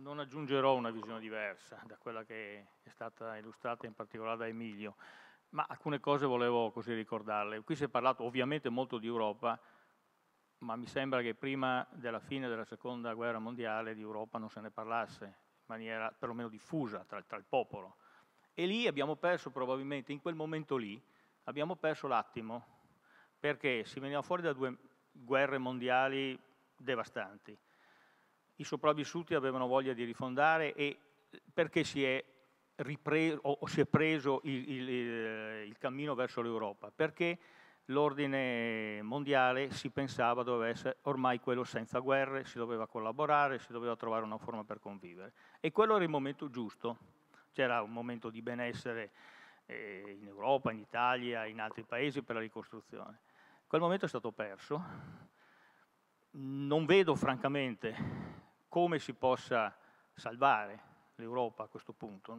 F: non aggiungerò una visione diversa da quella che è stata illustrata in particolare da Emilio, ma alcune cose volevo così ricordarle. Qui si è parlato ovviamente molto di Europa, ma mi sembra che prima della fine della seconda guerra mondiale di Europa non se ne parlasse in maniera perlomeno diffusa tra, tra il popolo. E lì abbiamo perso probabilmente, in quel momento lì, abbiamo perso l'attimo, perché si veniva fuori da due guerre mondiali devastanti i sopravvissuti avevano voglia di rifondare e perché si è, ripreso, o, si è preso il, il, il cammino verso l'Europa? Perché l'ordine mondiale si pensava doveva essere ormai quello senza guerre, si doveva collaborare, si doveva trovare una forma per convivere. E quello era il momento giusto, c'era un momento di benessere eh, in Europa, in Italia, in altri paesi per la ricostruzione. Quel momento è stato perso, non vedo francamente come si possa salvare l'Europa a questo punto.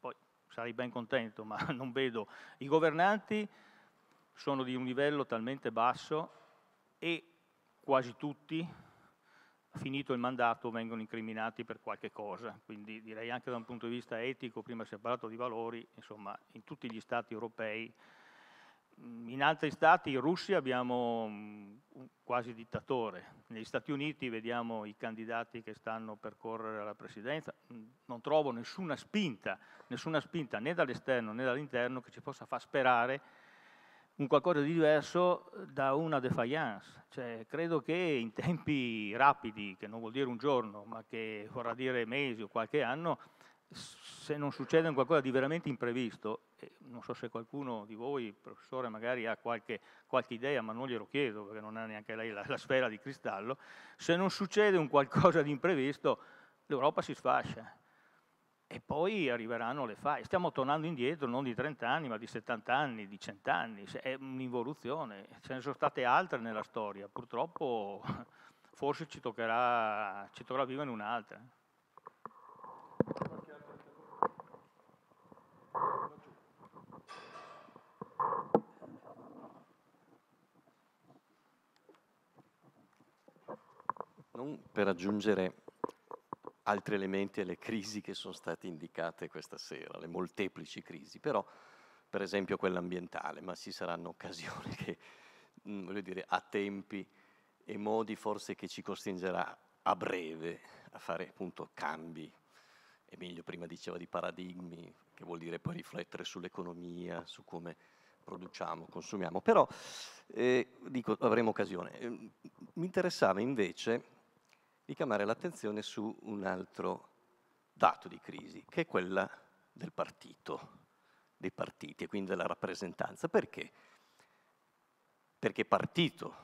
F: Poi sarei ben contento, ma non vedo. I governanti sono di un livello talmente basso e quasi tutti, finito il mandato, vengono incriminati per qualche cosa. Quindi direi anche da un punto di vista etico, prima si è parlato di valori, insomma, in tutti gli stati europei in altri stati, in Russia abbiamo un quasi dittatore, negli Stati Uniti vediamo i candidati che stanno per correre alla presidenza, non trovo nessuna spinta, nessuna spinta né dall'esterno né dall'interno che ci possa far sperare un qualcosa di diverso da una defiance. Cioè, credo che in tempi rapidi, che non vuol dire un giorno, ma che vorrà dire mesi o qualche anno, se non succede qualcosa di veramente imprevisto, non so se qualcuno di voi, professore, magari ha qualche, qualche idea, ma non glielo chiedo perché non ha neanche lei la, la sfera di cristallo, se non succede un qualcosa di imprevisto, l'Europa si sfascia e poi arriveranno le faide. Stiamo tornando indietro non di 30 anni, ma di 70 anni, di 100 anni, è un'involuzione, ce ne sono state altre nella storia, purtroppo forse ci toccherà, ci toccherà vivere un'altra.
G: Non per aggiungere altri elementi alle crisi che sono state indicate questa sera, le molteplici crisi, però per esempio quella ambientale, ma ci saranno occasioni che, mm, voglio dire, a tempi e modi forse che ci costringerà a breve a fare appunto cambi Emilio prima diceva di paradigmi, che vuol dire poi riflettere sull'economia, su come produciamo, consumiamo, però eh, dico, avremo occasione. Eh, mi interessava invece richiamare l'attenzione su un altro stato di crisi, che è quella del partito, dei partiti e quindi della rappresentanza. Perché? Perché partito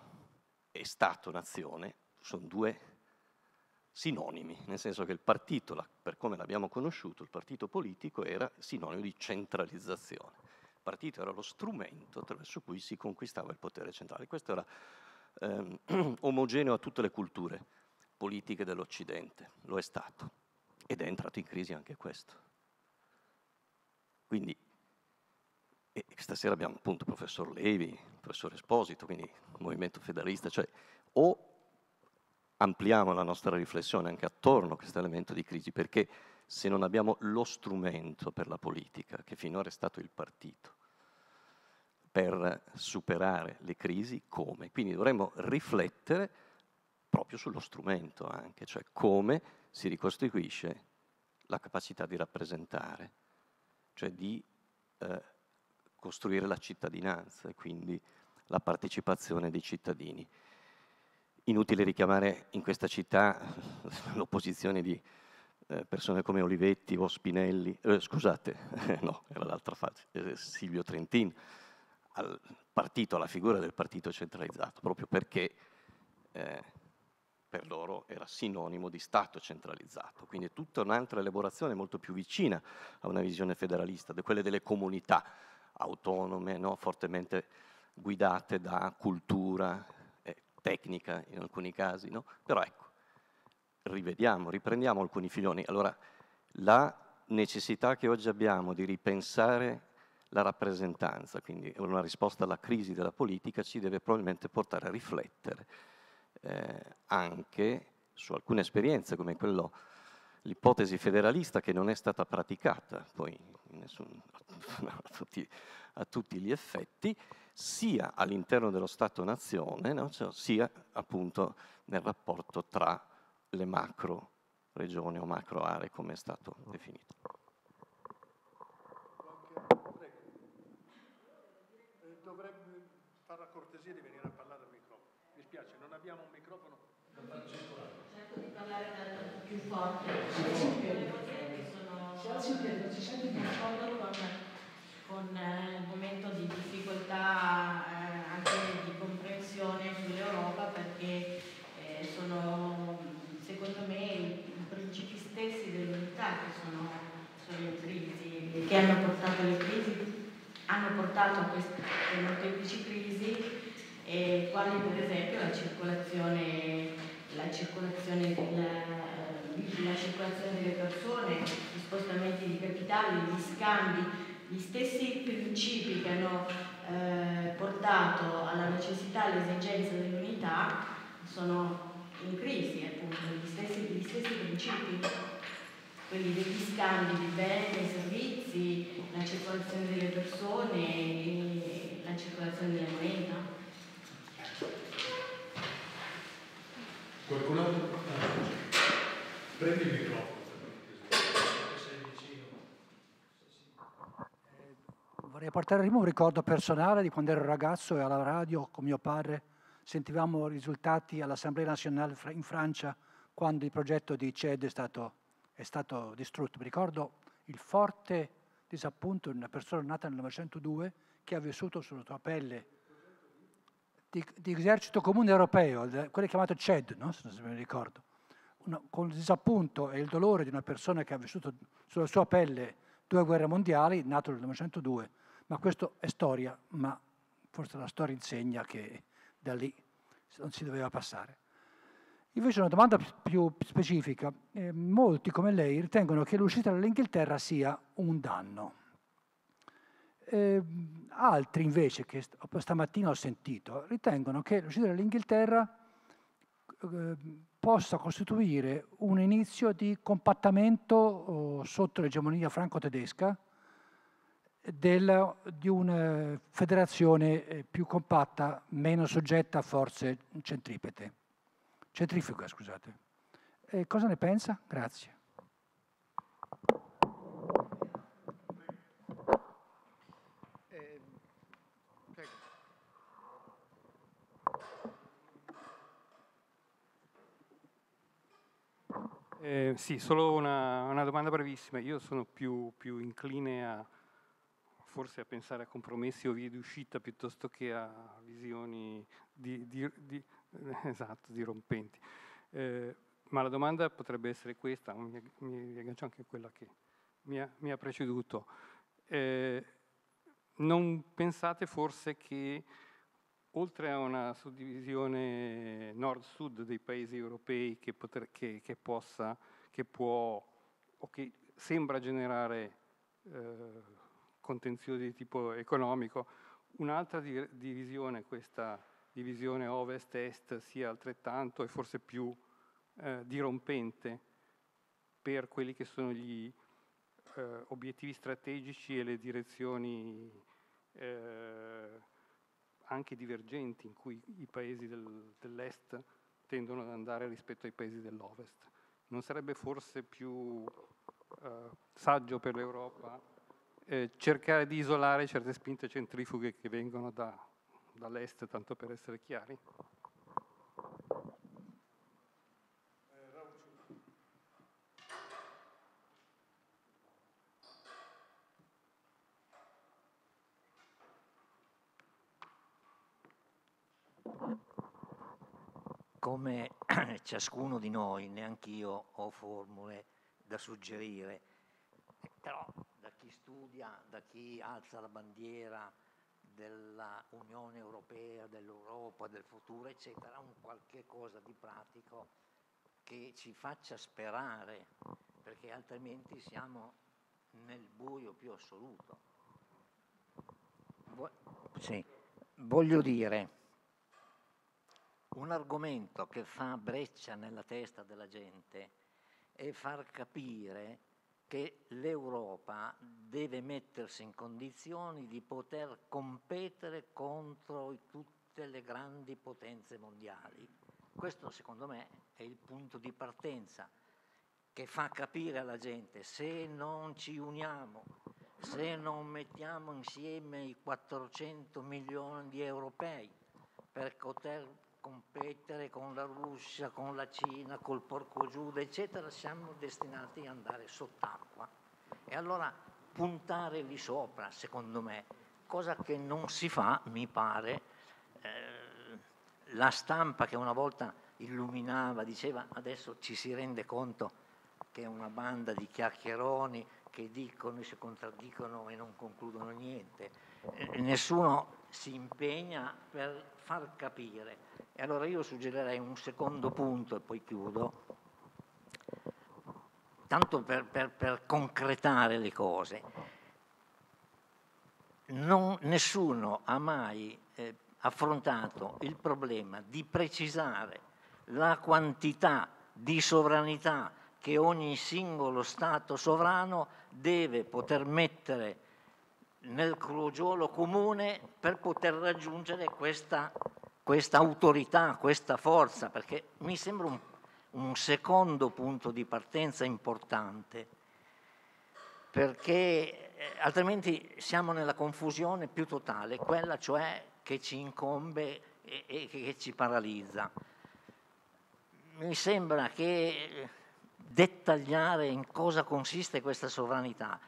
G: e Stato-nazione sono due sinonimi, nel senso che il partito, per come l'abbiamo conosciuto, il partito politico era sinonimo di centralizzazione. Il partito era lo strumento attraverso cui si conquistava il potere centrale. Questo era ehm, omogeneo a tutte le culture politiche dell'Occidente, lo è stato, ed è entrato in crisi anche questo. Quindi, stasera abbiamo appunto il professor Levi, il professor Esposito, quindi il movimento federalista, cioè o ampliamo la nostra riflessione anche attorno a questo elemento di crisi, perché se non abbiamo lo strumento per la politica, che finora è stato il partito, per superare le crisi, come? Quindi dovremmo riflettere proprio sullo strumento anche, cioè come si ricostituisce la capacità di rappresentare, cioè di eh, costruire la cittadinanza e quindi la partecipazione dei cittadini. Inutile richiamare in questa città l'opposizione di eh, persone come Olivetti o Spinelli, eh, scusate, no, era l'altra fase, eh, Silvio Trentin, al partito, alla figura del partito centralizzato, proprio perché eh, per loro era sinonimo di Stato centralizzato. Quindi tutta un'altra elaborazione molto più vicina a una visione federalista, di quelle delle comunità autonome, no? fortemente guidate da cultura, tecnica in alcuni casi, no? però ecco, rivediamo, riprendiamo alcuni filoni. Allora, la necessità che oggi abbiamo di ripensare la rappresentanza, quindi una risposta alla crisi della politica, ci deve probabilmente portare a riflettere eh, anche su alcune esperienze come quello, l'ipotesi federalista che non è stata praticata poi nessun, a, tutti, a tutti gli effetti, sia all'interno dello Stato-nazione, no? cioè, sia appunto nel rapporto tra le macro regioni o macro aree, come è stato definito.
A: Dovrebbe fare la cortesia di venire a parlare al microfono. Mi spiace, non abbiamo un microfono da far circolare.
H: Cerco di parlare più forte. Sono, si sente d'accordo con con eh, un momento di difficoltà eh, anche di comprensione sull'Europa perché eh, sono secondo me i, principi stessi dell'unità che sono, sono in crisi, che hanno portato alle crisi, hanno portato a queste molteplici crisi, e quali per esempio la circolazione, la circolazione del, la circolazione delle persone, gli spostamenti di capitali, gli scambi gli stessi principi che hanno eh, portato alla necessità e all'esigenza dell'unità sono in crisi, appunto, gli stessi, gli stessi principi, quelli degli scambi di beni e servizi, la circolazione delle persone la circolazione della moneta.
A: Qualcun altro? Prendi il microfono.
I: Vorrei portare prima un ricordo personale di quando ero ragazzo e alla radio con mio padre sentivamo i risultati all'Assemblea nazionale in Francia quando il progetto di CED è stato, è stato distrutto. Mi ricordo il forte disappunto di una persona nata nel 1902 che ha vissuto sulla sua pelle di, di esercito comune europeo, quello chiamato CED, no? se non mi ricordo, una, con il disappunto e il dolore di una persona che ha vissuto sulla sua pelle due guerre mondiali, nato nel 1902 ma questo è storia, ma forse la storia insegna che da lì non si doveva passare. Invece una domanda più specifica. Eh, molti come lei ritengono che l'uscita dall'Inghilterra sia un danno. Eh, altri invece, che stamattina ho sentito, ritengono che l'uscita dall'Inghilterra eh, possa costituire un inizio di compattamento sotto l'egemonia franco-tedesca del, di una federazione eh, più compatta, meno soggetta a forze centripete. Centrifuga, scusate. Eh, cosa ne pensa? Grazie.
J: Eh, sì, solo una, una, domanda brevissima. Io sono più, più, incline a forse a pensare a compromessi o vie di uscita piuttosto che a visioni di, di, di, esatto, dirompenti. Eh, ma la domanda potrebbe essere questa, mi, mi aggancio anche a quella che mi ha, mi ha preceduto. Eh, non pensate forse che oltre a una suddivisione nord-sud dei paesi europei che, poter, che, che, possa, che può o che sembra generare eh, contenziosi di tipo economico, un'altra di, divisione, questa divisione ovest-est, sia altrettanto e forse più eh, dirompente per quelli che sono gli eh, obiettivi strategici e le direzioni eh, anche divergenti in cui i paesi del, dell'est tendono ad andare rispetto ai paesi dell'ovest. Non sarebbe forse più eh, saggio per l'Europa eh, cercare di isolare certe spinte centrifughe che vengono da, dall'est, tanto per essere chiari?
K: come ciascuno di noi, neanch'io ho formule da suggerire, però da chi studia, da chi alza la bandiera dell'Unione Europea, dell'Europa, del futuro, eccetera, un qualche cosa di pratico che ci faccia sperare, perché altrimenti siamo nel buio più assoluto. Sì, voglio dire, un argomento che fa breccia nella testa della gente è far capire che l'Europa deve mettersi in condizioni di poter competere contro tutte le grandi potenze mondiali. Questo secondo me è il punto di partenza che fa capire alla gente se non ci uniamo, se non mettiamo insieme i 400 milioni di europei per poter competere con la Russia, con la Cina, col porco Giuda, eccetera, siamo destinati ad andare sott'acqua. E allora puntare lì sopra, secondo me, cosa che non si fa, mi pare, eh, la stampa che una volta illuminava, diceva, adesso ci si rende conto che è una banda di chiacchieroni che dicono e si contraddicono e non concludono niente. Eh, nessuno si impegna per far capire e allora io suggerirei un secondo punto e poi chiudo, tanto per, per, per concretare le cose. Non, nessuno ha mai eh, affrontato il problema di precisare la quantità di sovranità che ogni singolo Stato sovrano deve poter mettere nel crogiolo comune per poter raggiungere questa questa autorità, questa forza, perché mi sembra un, un secondo punto di partenza importante, perché eh, altrimenti siamo nella confusione più totale, quella cioè che ci incombe e, e che ci paralizza. Mi sembra che dettagliare in cosa consiste questa sovranità,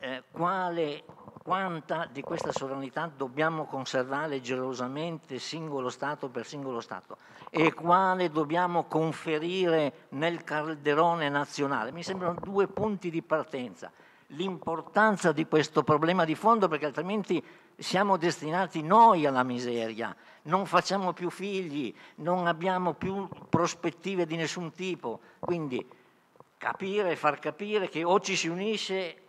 K: eh, quale quanta di questa sovranità dobbiamo conservare gelosamente singolo Stato per singolo Stato e quale dobbiamo conferire nel calderone nazionale. Mi sembrano due punti di partenza. L'importanza di questo problema di fondo perché altrimenti siamo destinati noi alla miseria, non facciamo più figli, non abbiamo più prospettive di nessun tipo. Quindi capire far capire che o ci si unisce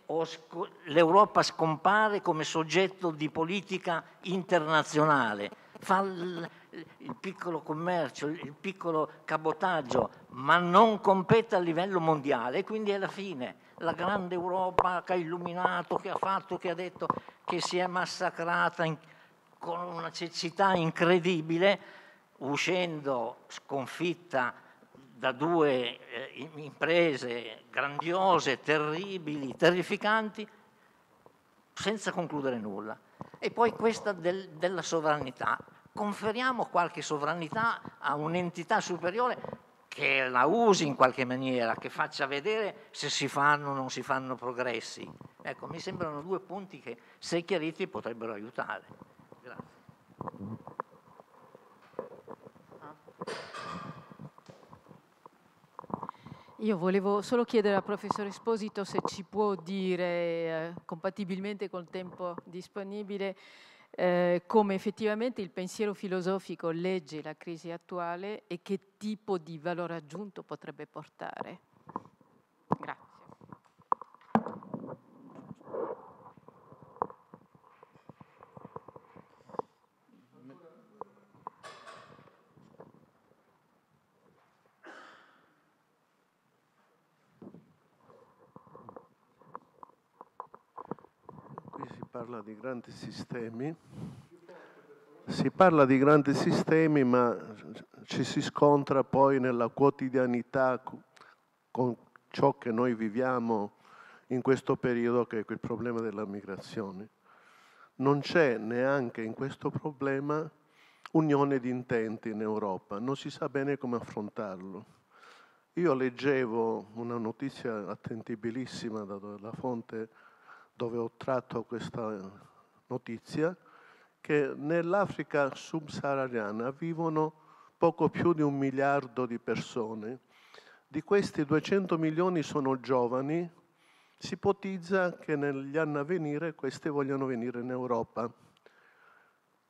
K: l'Europa scompare come soggetto di politica internazionale, fa il, il piccolo commercio, il piccolo cabotaggio, ma non compete a livello mondiale. Quindi alla fine. La grande Europa che ha illuminato, che ha fatto, che ha detto che si è massacrata in, con una cecità incredibile, uscendo sconfitta da due eh, imprese grandiose, terribili, terrificanti, senza concludere nulla. E poi questa del, della sovranità. Conferiamo qualche sovranità a un'entità superiore che la usi in qualche maniera, che faccia vedere se si fanno o non si fanno progressi. Ecco, mi sembrano due punti che, se chiariti, potrebbero aiutare. Grazie.
L: Io volevo solo chiedere al professor Esposito se ci può dire, eh, compatibilmente col tempo disponibile, eh, come effettivamente il pensiero filosofico legge la crisi attuale e che tipo di valore aggiunto potrebbe portare. Grazie.
M: Parla di grandi sistemi, si parla di grandi sistemi ma ci si scontra poi nella quotidianità con ciò che noi viviamo in questo periodo che è il problema della migrazione. Non c'è neanche in questo problema unione di intenti in Europa, non si sa bene come affrontarlo. Io leggevo una notizia attendibilissima dalla fonte dove ho tratto questa notizia, che nell'Africa subsahariana vivono poco più di un miliardo di persone. Di questi 200 milioni sono giovani, si ipotizza che negli anni a venire questi vogliano venire in Europa.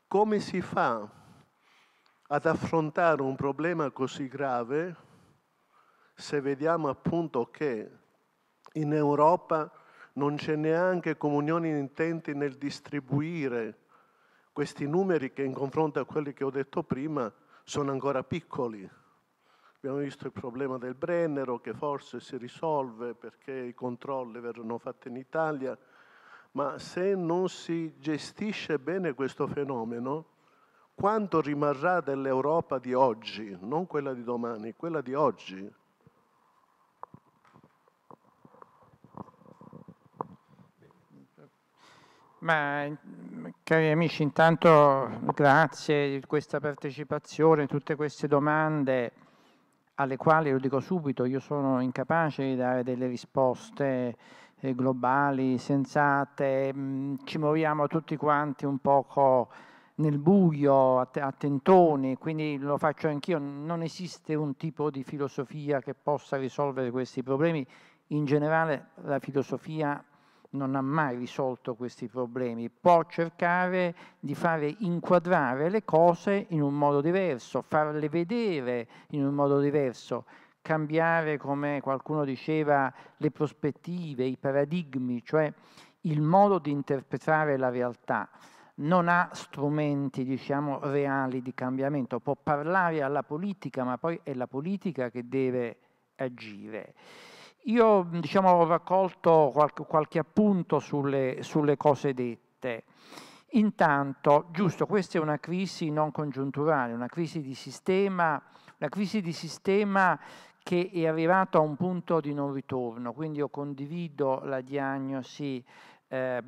M: Come si fa ad affrontare un problema così grave se vediamo appunto che in Europa non c'è neanche comunione di intenti nel distribuire questi numeri che in confronto a quelli che ho detto prima sono ancora piccoli. Abbiamo visto il problema del Brennero che forse si risolve perché i controlli verranno fatti in Italia, ma se non si gestisce bene questo fenomeno, quanto rimarrà dell'Europa di oggi, non quella di domani, quella di oggi?
C: Ma, cari amici, intanto grazie di questa partecipazione, tutte queste domande alle quali, lo dico subito, io sono incapace di dare delle risposte eh, globali, sensate, mm, ci muoviamo tutti quanti un poco nel buio, a, a tentoni, quindi lo faccio anch'io, non esiste un tipo di filosofia che possa risolvere questi problemi, in generale la filosofia non ha mai risolto questi problemi, può cercare di fare inquadrare le cose in un modo diverso, farle vedere in un modo diverso, cambiare, come qualcuno diceva, le prospettive, i paradigmi, cioè il modo di interpretare la realtà. Non ha strumenti, diciamo, reali di cambiamento, può parlare alla politica, ma poi è la politica che deve agire. Io diciamo, ho raccolto qualche, qualche appunto sulle, sulle, cose dette. Intanto, giusto, questa è una crisi non congiunturale, una crisi di sistema, una crisi di sistema che è arrivata a un punto di non ritorno, quindi io condivido la diagnosi eh,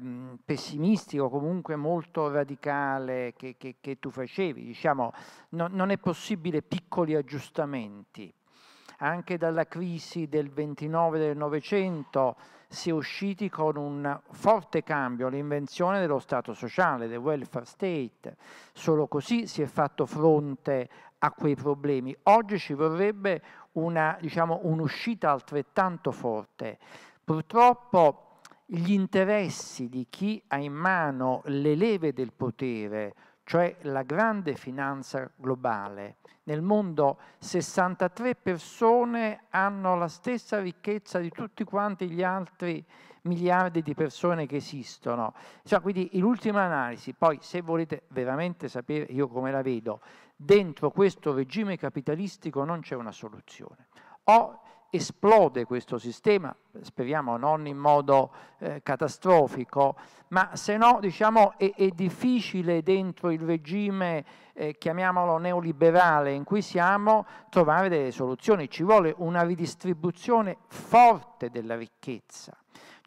C: pessimistica comunque molto radicale che, che, che tu facevi. Diciamo, no, non è possibile piccoli aggiustamenti anche dalla crisi del 29 del Novecento si è usciti con un forte cambio, l'invenzione dello Stato sociale, del welfare state. Solo così si è fatto fronte a quei problemi. Oggi ci vorrebbe una, diciamo, un'uscita altrettanto forte. Purtroppo gli interessi di chi ha in mano le leve del potere, cioè la grande finanza globale, nel mondo 63 persone hanno la stessa ricchezza di tutti quanti gli altri miliardi di persone che esistono. Cioè, quindi in ultima analisi, poi se volete veramente sapere io come la vedo, dentro questo regime capitalistico non c'è una soluzione. O esplode questo sistema, speriamo non in modo eh, catastrofico, ma se no diciamo, è, è, difficile dentro il regime, eh, chiamiamolo neoliberale, in cui siamo, trovare delle soluzioni. Ci vuole una ridistribuzione forte della ricchezza.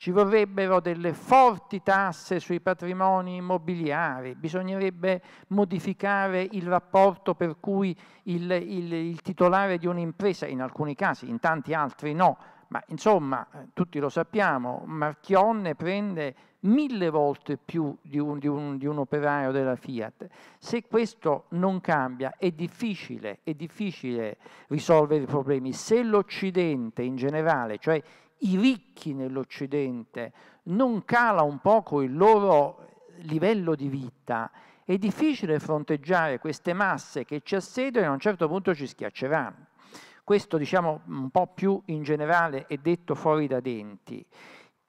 C: Ci vorrebbero delle forti tasse sui patrimoni immobiliari, bisognerebbe modificare il rapporto per cui il, il, il titolare di un'impresa, in alcuni casi, in tanti altri no, ma insomma, tutti lo sappiamo, Marchionne prende mille volte più di un, di, un, di un, operaio della Fiat. Se questo non cambia è difficile, è difficile risolvere i problemi. Se l'Occidente in generale, cioè i ricchi nell'Occidente, non cala un poco il loro livello di vita, è difficile fronteggiare queste masse che ci assediano e a un certo punto ci schiacceranno. Questo diciamo un po' più in generale è detto fuori da denti.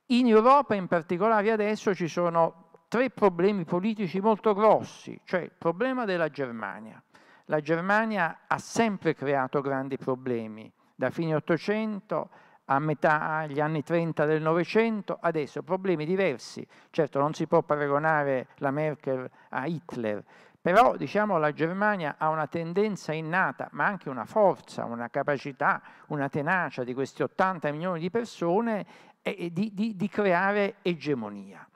C: In Europa in particolare adesso ci sono tre problemi politici molto grossi, cioè il problema della Germania. La Germania ha sempre creato grandi problemi, da fine 800 a metà agli anni 30 del Novecento, adesso problemi diversi, certo non si può paragonare la Merkel a Hitler, però diciamo la Germania ha una tendenza innata, ma anche una forza, una capacità, una tenacia di questi 80 milioni di persone e di, di, di creare egemonia.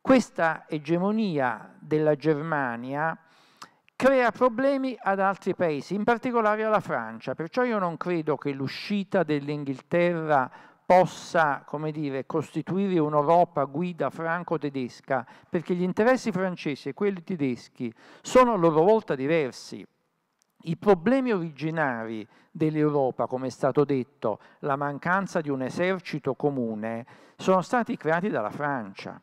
C: Questa egemonia della Germania crea problemi ad altri paesi, in particolare alla Francia, perciò io non credo che l'uscita dell'Inghilterra possa come dire, costituire un'Europa guida franco-tedesca, perché gli interessi francesi e quelli tedeschi sono a loro volta diversi. I problemi originari dell'Europa, come è stato detto, la mancanza di un esercito comune, sono stati creati dalla Francia.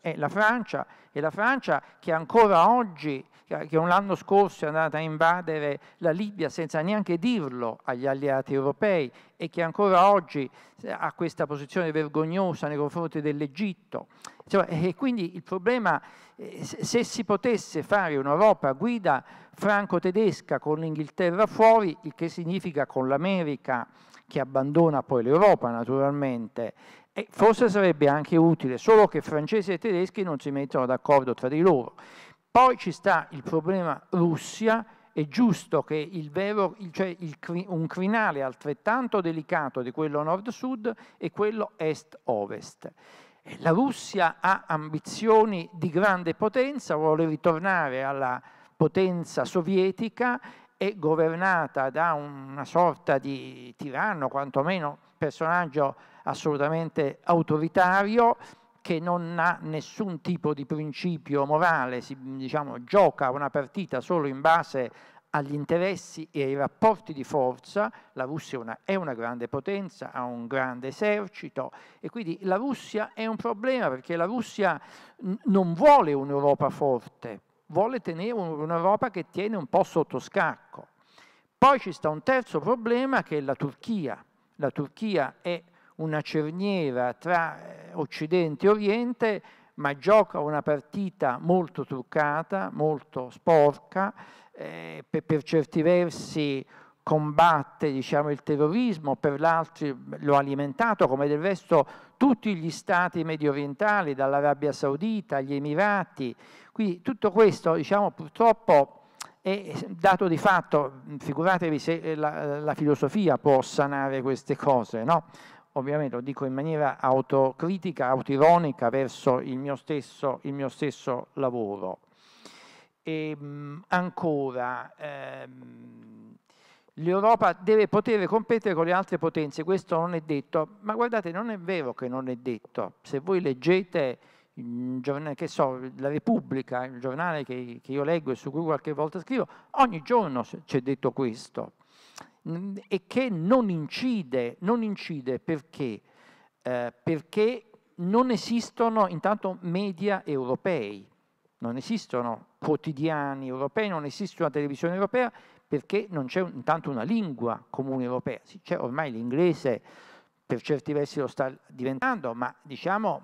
C: È la Francia, è la Francia che ancora oggi, che l'anno scorso è andata a invadere la Libia senza neanche dirlo agli alleati europei e che ancora oggi eh, ha questa posizione vergognosa nei confronti dell'Egitto. E quindi il problema, eh, se si potesse fare un'Europa guida franco-tedesca con l'Inghilterra fuori, il che significa con l'America che abbandona poi l'Europa naturalmente, e forse sarebbe anche utile, solo che francesi e tedeschi non si mettono d'accordo tra di loro. Poi ci sta il problema Russia, è giusto che il vero, cioè il, un crinale altrettanto delicato di quello nord-sud è quello est-ovest. La Russia ha ambizioni di grande potenza, vuole ritornare alla potenza sovietica, è governata da una sorta di tiranno, quantomeno personaggio assolutamente autoritario, che non ha nessun tipo di principio morale, si diciamo, gioca una partita solo in base agli interessi e ai rapporti di forza, la Russia una, è una grande potenza, ha un grande esercito e quindi la Russia è un problema perché la Russia non vuole un'Europa forte, vuole tenere un'Europa che tiene un po' sotto scacco. Poi ci sta un terzo problema che è la Turchia. La Turchia è una cerniera tra eh, Occidente e Oriente, ma gioca una partita molto truccata, molto sporca, eh, per, per, certi versi combatte diciamo, il terrorismo, per l'altro lo ha alimentato, come del resto tutti gli stati medio orientali, dall'Arabia Saudita agli Emirati. Quindi tutto questo diciamo, purtroppo è dato di fatto, figuratevi se la, la filosofia può sanare queste cose, no? Ovviamente lo dico in maniera autocritica, autoironica verso il mio stesso, il mio stesso lavoro. E, ehm, ancora, ehm, l'Europa deve poter competere con le altre potenze, questo non è detto, ma guardate, non è vero che non è detto. Se voi leggete che so, la Repubblica, il giornale che, che io leggo e su cui qualche volta scrivo, ogni giorno c'è detto questo e che non incide, non incide perché? Eh, perché non esistono intanto media europei, non esistono quotidiani europei, non esiste una televisione europea perché non c'è intanto una lingua comune europea. Sì, c'è ormai l'inglese per certi versi lo sta diventando, ma diciamo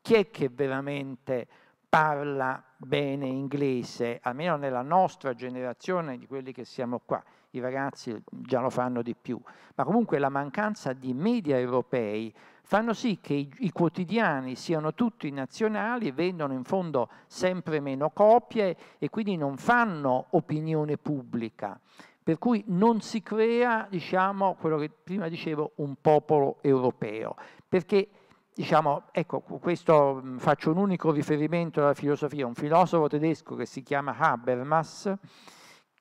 C: chi è che veramente parla bene inglese, almeno nella nostra generazione di quelli che siamo qua? I ragazzi già lo fanno di più, ma comunque la mancanza di media europei fanno sì che i, i quotidiani siano tutti nazionali, vendono in fondo sempre meno copie e quindi non fanno opinione pubblica. Per cui non si crea, diciamo, quello che prima dicevo, un popolo europeo, perché diciamo, ecco, questo faccio un unico riferimento alla filosofia, un filosofo tedesco che si chiama Habermas,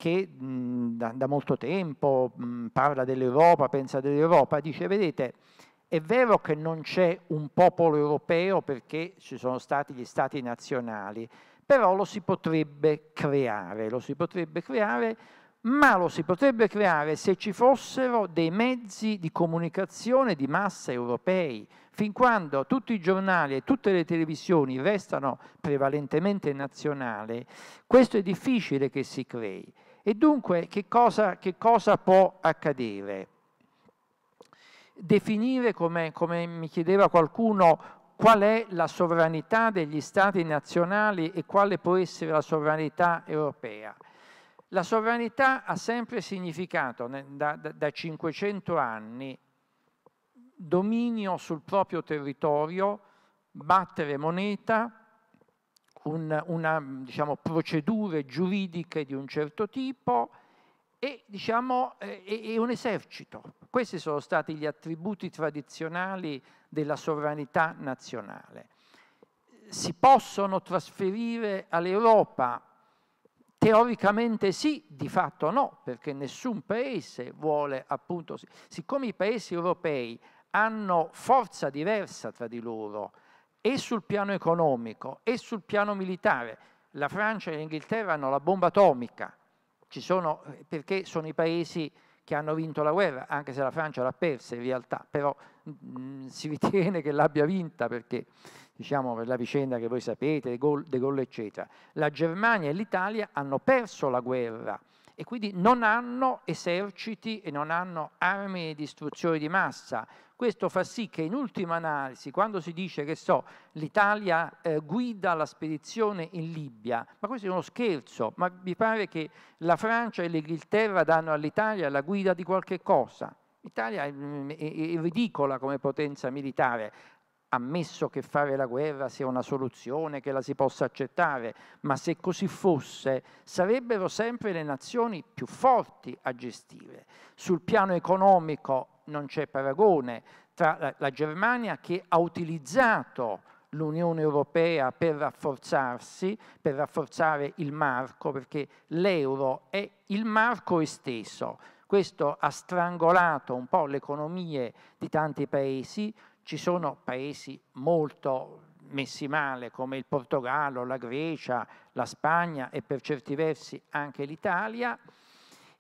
C: che mh, da, da, molto tempo mh, parla dell'Europa, pensa dell'Europa, dice, vedete, è vero che non c'è un popolo europeo perché ci sono stati gli stati nazionali, però lo si potrebbe creare, lo si potrebbe creare, ma lo si potrebbe creare se ci fossero dei mezzi di comunicazione di massa europei. Fin quando tutti i giornali e tutte le televisioni restano prevalentemente nazionali, questo è difficile che si crei. E dunque che cosa, che cosa può accadere? Definire, come, come mi chiedeva qualcuno, qual è la sovranità degli stati nazionali e quale può essere la sovranità europea. La sovranità ha sempre significato, da, da, da 500 anni, dominio sul proprio territorio, battere moneta, un, una, diciamo, procedure giuridiche di un certo tipo e, diciamo, e, e un esercito. Questi sono stati gli attributi tradizionali della sovranità nazionale. Si possono trasferire all'Europa? Teoricamente sì, di fatto no, perché nessun paese vuole appunto, siccome i paesi europei hanno forza diversa tra di loro, e sul piano economico e sul piano militare. La Francia e l'Inghilterra hanno la bomba atomica, sono, eh, perché sono i paesi che hanno vinto la guerra, anche se la Francia l'ha persa in realtà, però mh, mm, si ritiene che l'abbia vinta perché, diciamo, per la vicenda che voi sapete, De Gaulle eccetera. La Germania e l'Italia hanno perso la guerra e quindi non hanno eserciti e non hanno armi di distruzione di massa. Questo fa sì che in ultima analisi, quando si dice che so, l'Italia eh, guida la spedizione in Libia, ma questo è uno scherzo, ma mi pare che la Francia e l'Inghilterra danno all'Italia la guida di qualche cosa. L'Italia è, è, è ridicola come potenza militare, ammesso che fare la guerra sia una soluzione che la si possa accettare, ma se così fosse sarebbero sempre le nazioni più forti a gestire. Sul piano economico non c'è paragone tra la Germania che ha utilizzato l'Unione Europea per rafforzarsi, per rafforzare il marco, perché l'euro è il marco esteso. Questo ha strangolato un po' le economie di tanti paesi, ci sono paesi molto messi male come il Portogallo, la Grecia, la Spagna e per certi versi anche l'Italia.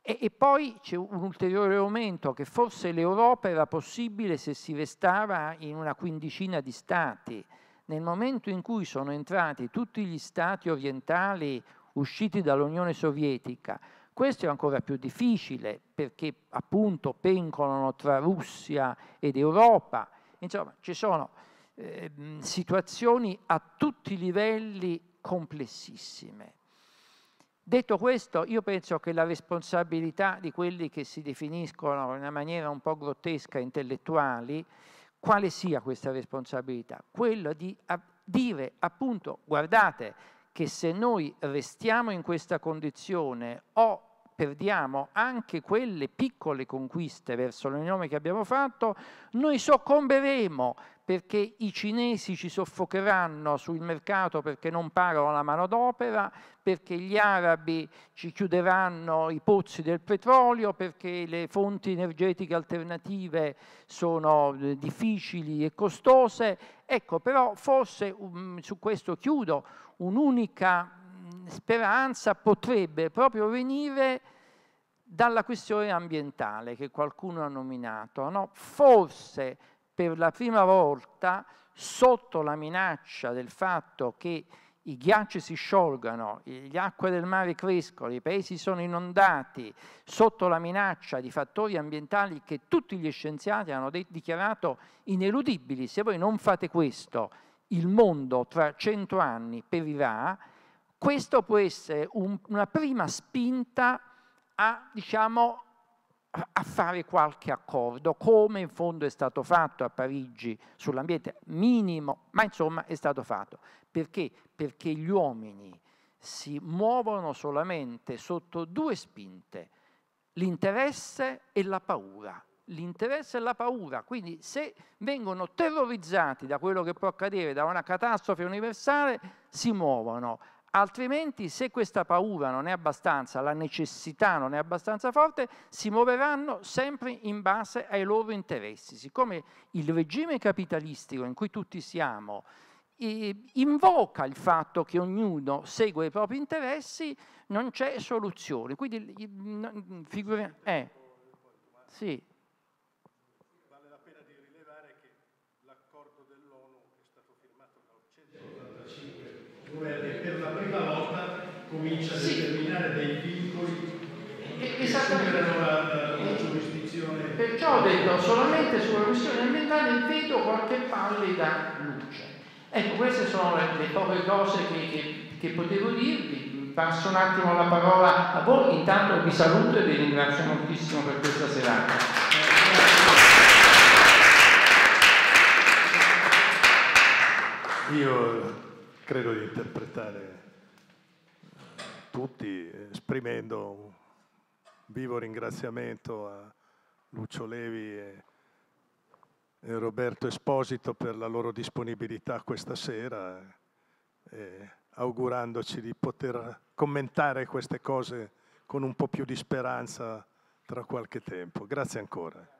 C: E, e, poi c'è un ulteriore aumento che forse l'Europa era possibile se si restava in una quindicina di stati. Nel momento in cui sono entrati tutti gli stati orientali usciti dall'Unione Sovietica, questo è ancora più difficile perché appunto pencolano tra Russia ed Europa Insomma, ci sono eh, situazioni a tutti i livelli complessissime. Detto questo, io penso che la responsabilità di quelli che si definiscono in una maniera un po' grottesca intellettuali, quale sia questa responsabilità? Quella di dire appunto, guardate che se noi restiamo in questa condizione o perdiamo anche quelle piccole conquiste verso l'Unione che abbiamo fatto, noi soccomberemo perché i cinesi ci soffocheranno sul mercato perché non pagano la manodopera, perché gli arabi ci chiuderanno i pozzi del petrolio, perché le fonti energetiche alternative sono eh, difficili e costose. Ecco, però forse um, su questo chiudo, un'unica speranza potrebbe proprio venire dalla questione ambientale che qualcuno ha nominato. No? Forse per la prima volta, sotto la minaccia del fatto che i ghiacci si sciolgano, le acque del mare crescono, i paesi sono inondati, sotto la minaccia di fattori ambientali che tutti gli scienziati hanno dichiarato ineludibili. Se voi non fate questo, il mondo tra cento anni perirà, questo può essere un, una prima spinta a, diciamo, a fare qualche accordo, come in fondo è stato fatto a Parigi sull'ambiente, minimo, ma insomma è stato fatto. Perché? Perché gli uomini si muovono solamente sotto due spinte, l'interesse e la paura. l'interesse e la paura. Quindi se vengono terrorizzati da quello che può accadere, da una catastrofe universale, si muovono. Altrimenti se questa paura non è abbastanza, la necessità non è abbastanza forte, si muoveranno sempre in base ai loro interessi. Siccome il regime capitalistico in cui tutti siamo invoca il fatto che ognuno segue i propri interessi, non c'è soluzione. Quindi, figura, eh, sì.
A: Vale comincia a sì. determinare dei vincoli che superano la, la giurisdizione.
C: Perciò ho detto solamente sulla questione ambientale vedo qualche pallida luce. Ecco, queste sono le, le poche cose che, che, che, potevo dirvi. Passo un attimo la parola a voi, intanto vi saluto e vi ringrazio moltissimo per questa serata.
A: Io credo di interpretare tutti esprimendo un vivo ringraziamento a Lucio Levi e Roberto Esposito per la loro disponibilità questa sera e augurandoci di poter commentare queste cose con un po' più di speranza tra qualche tempo. Grazie ancora.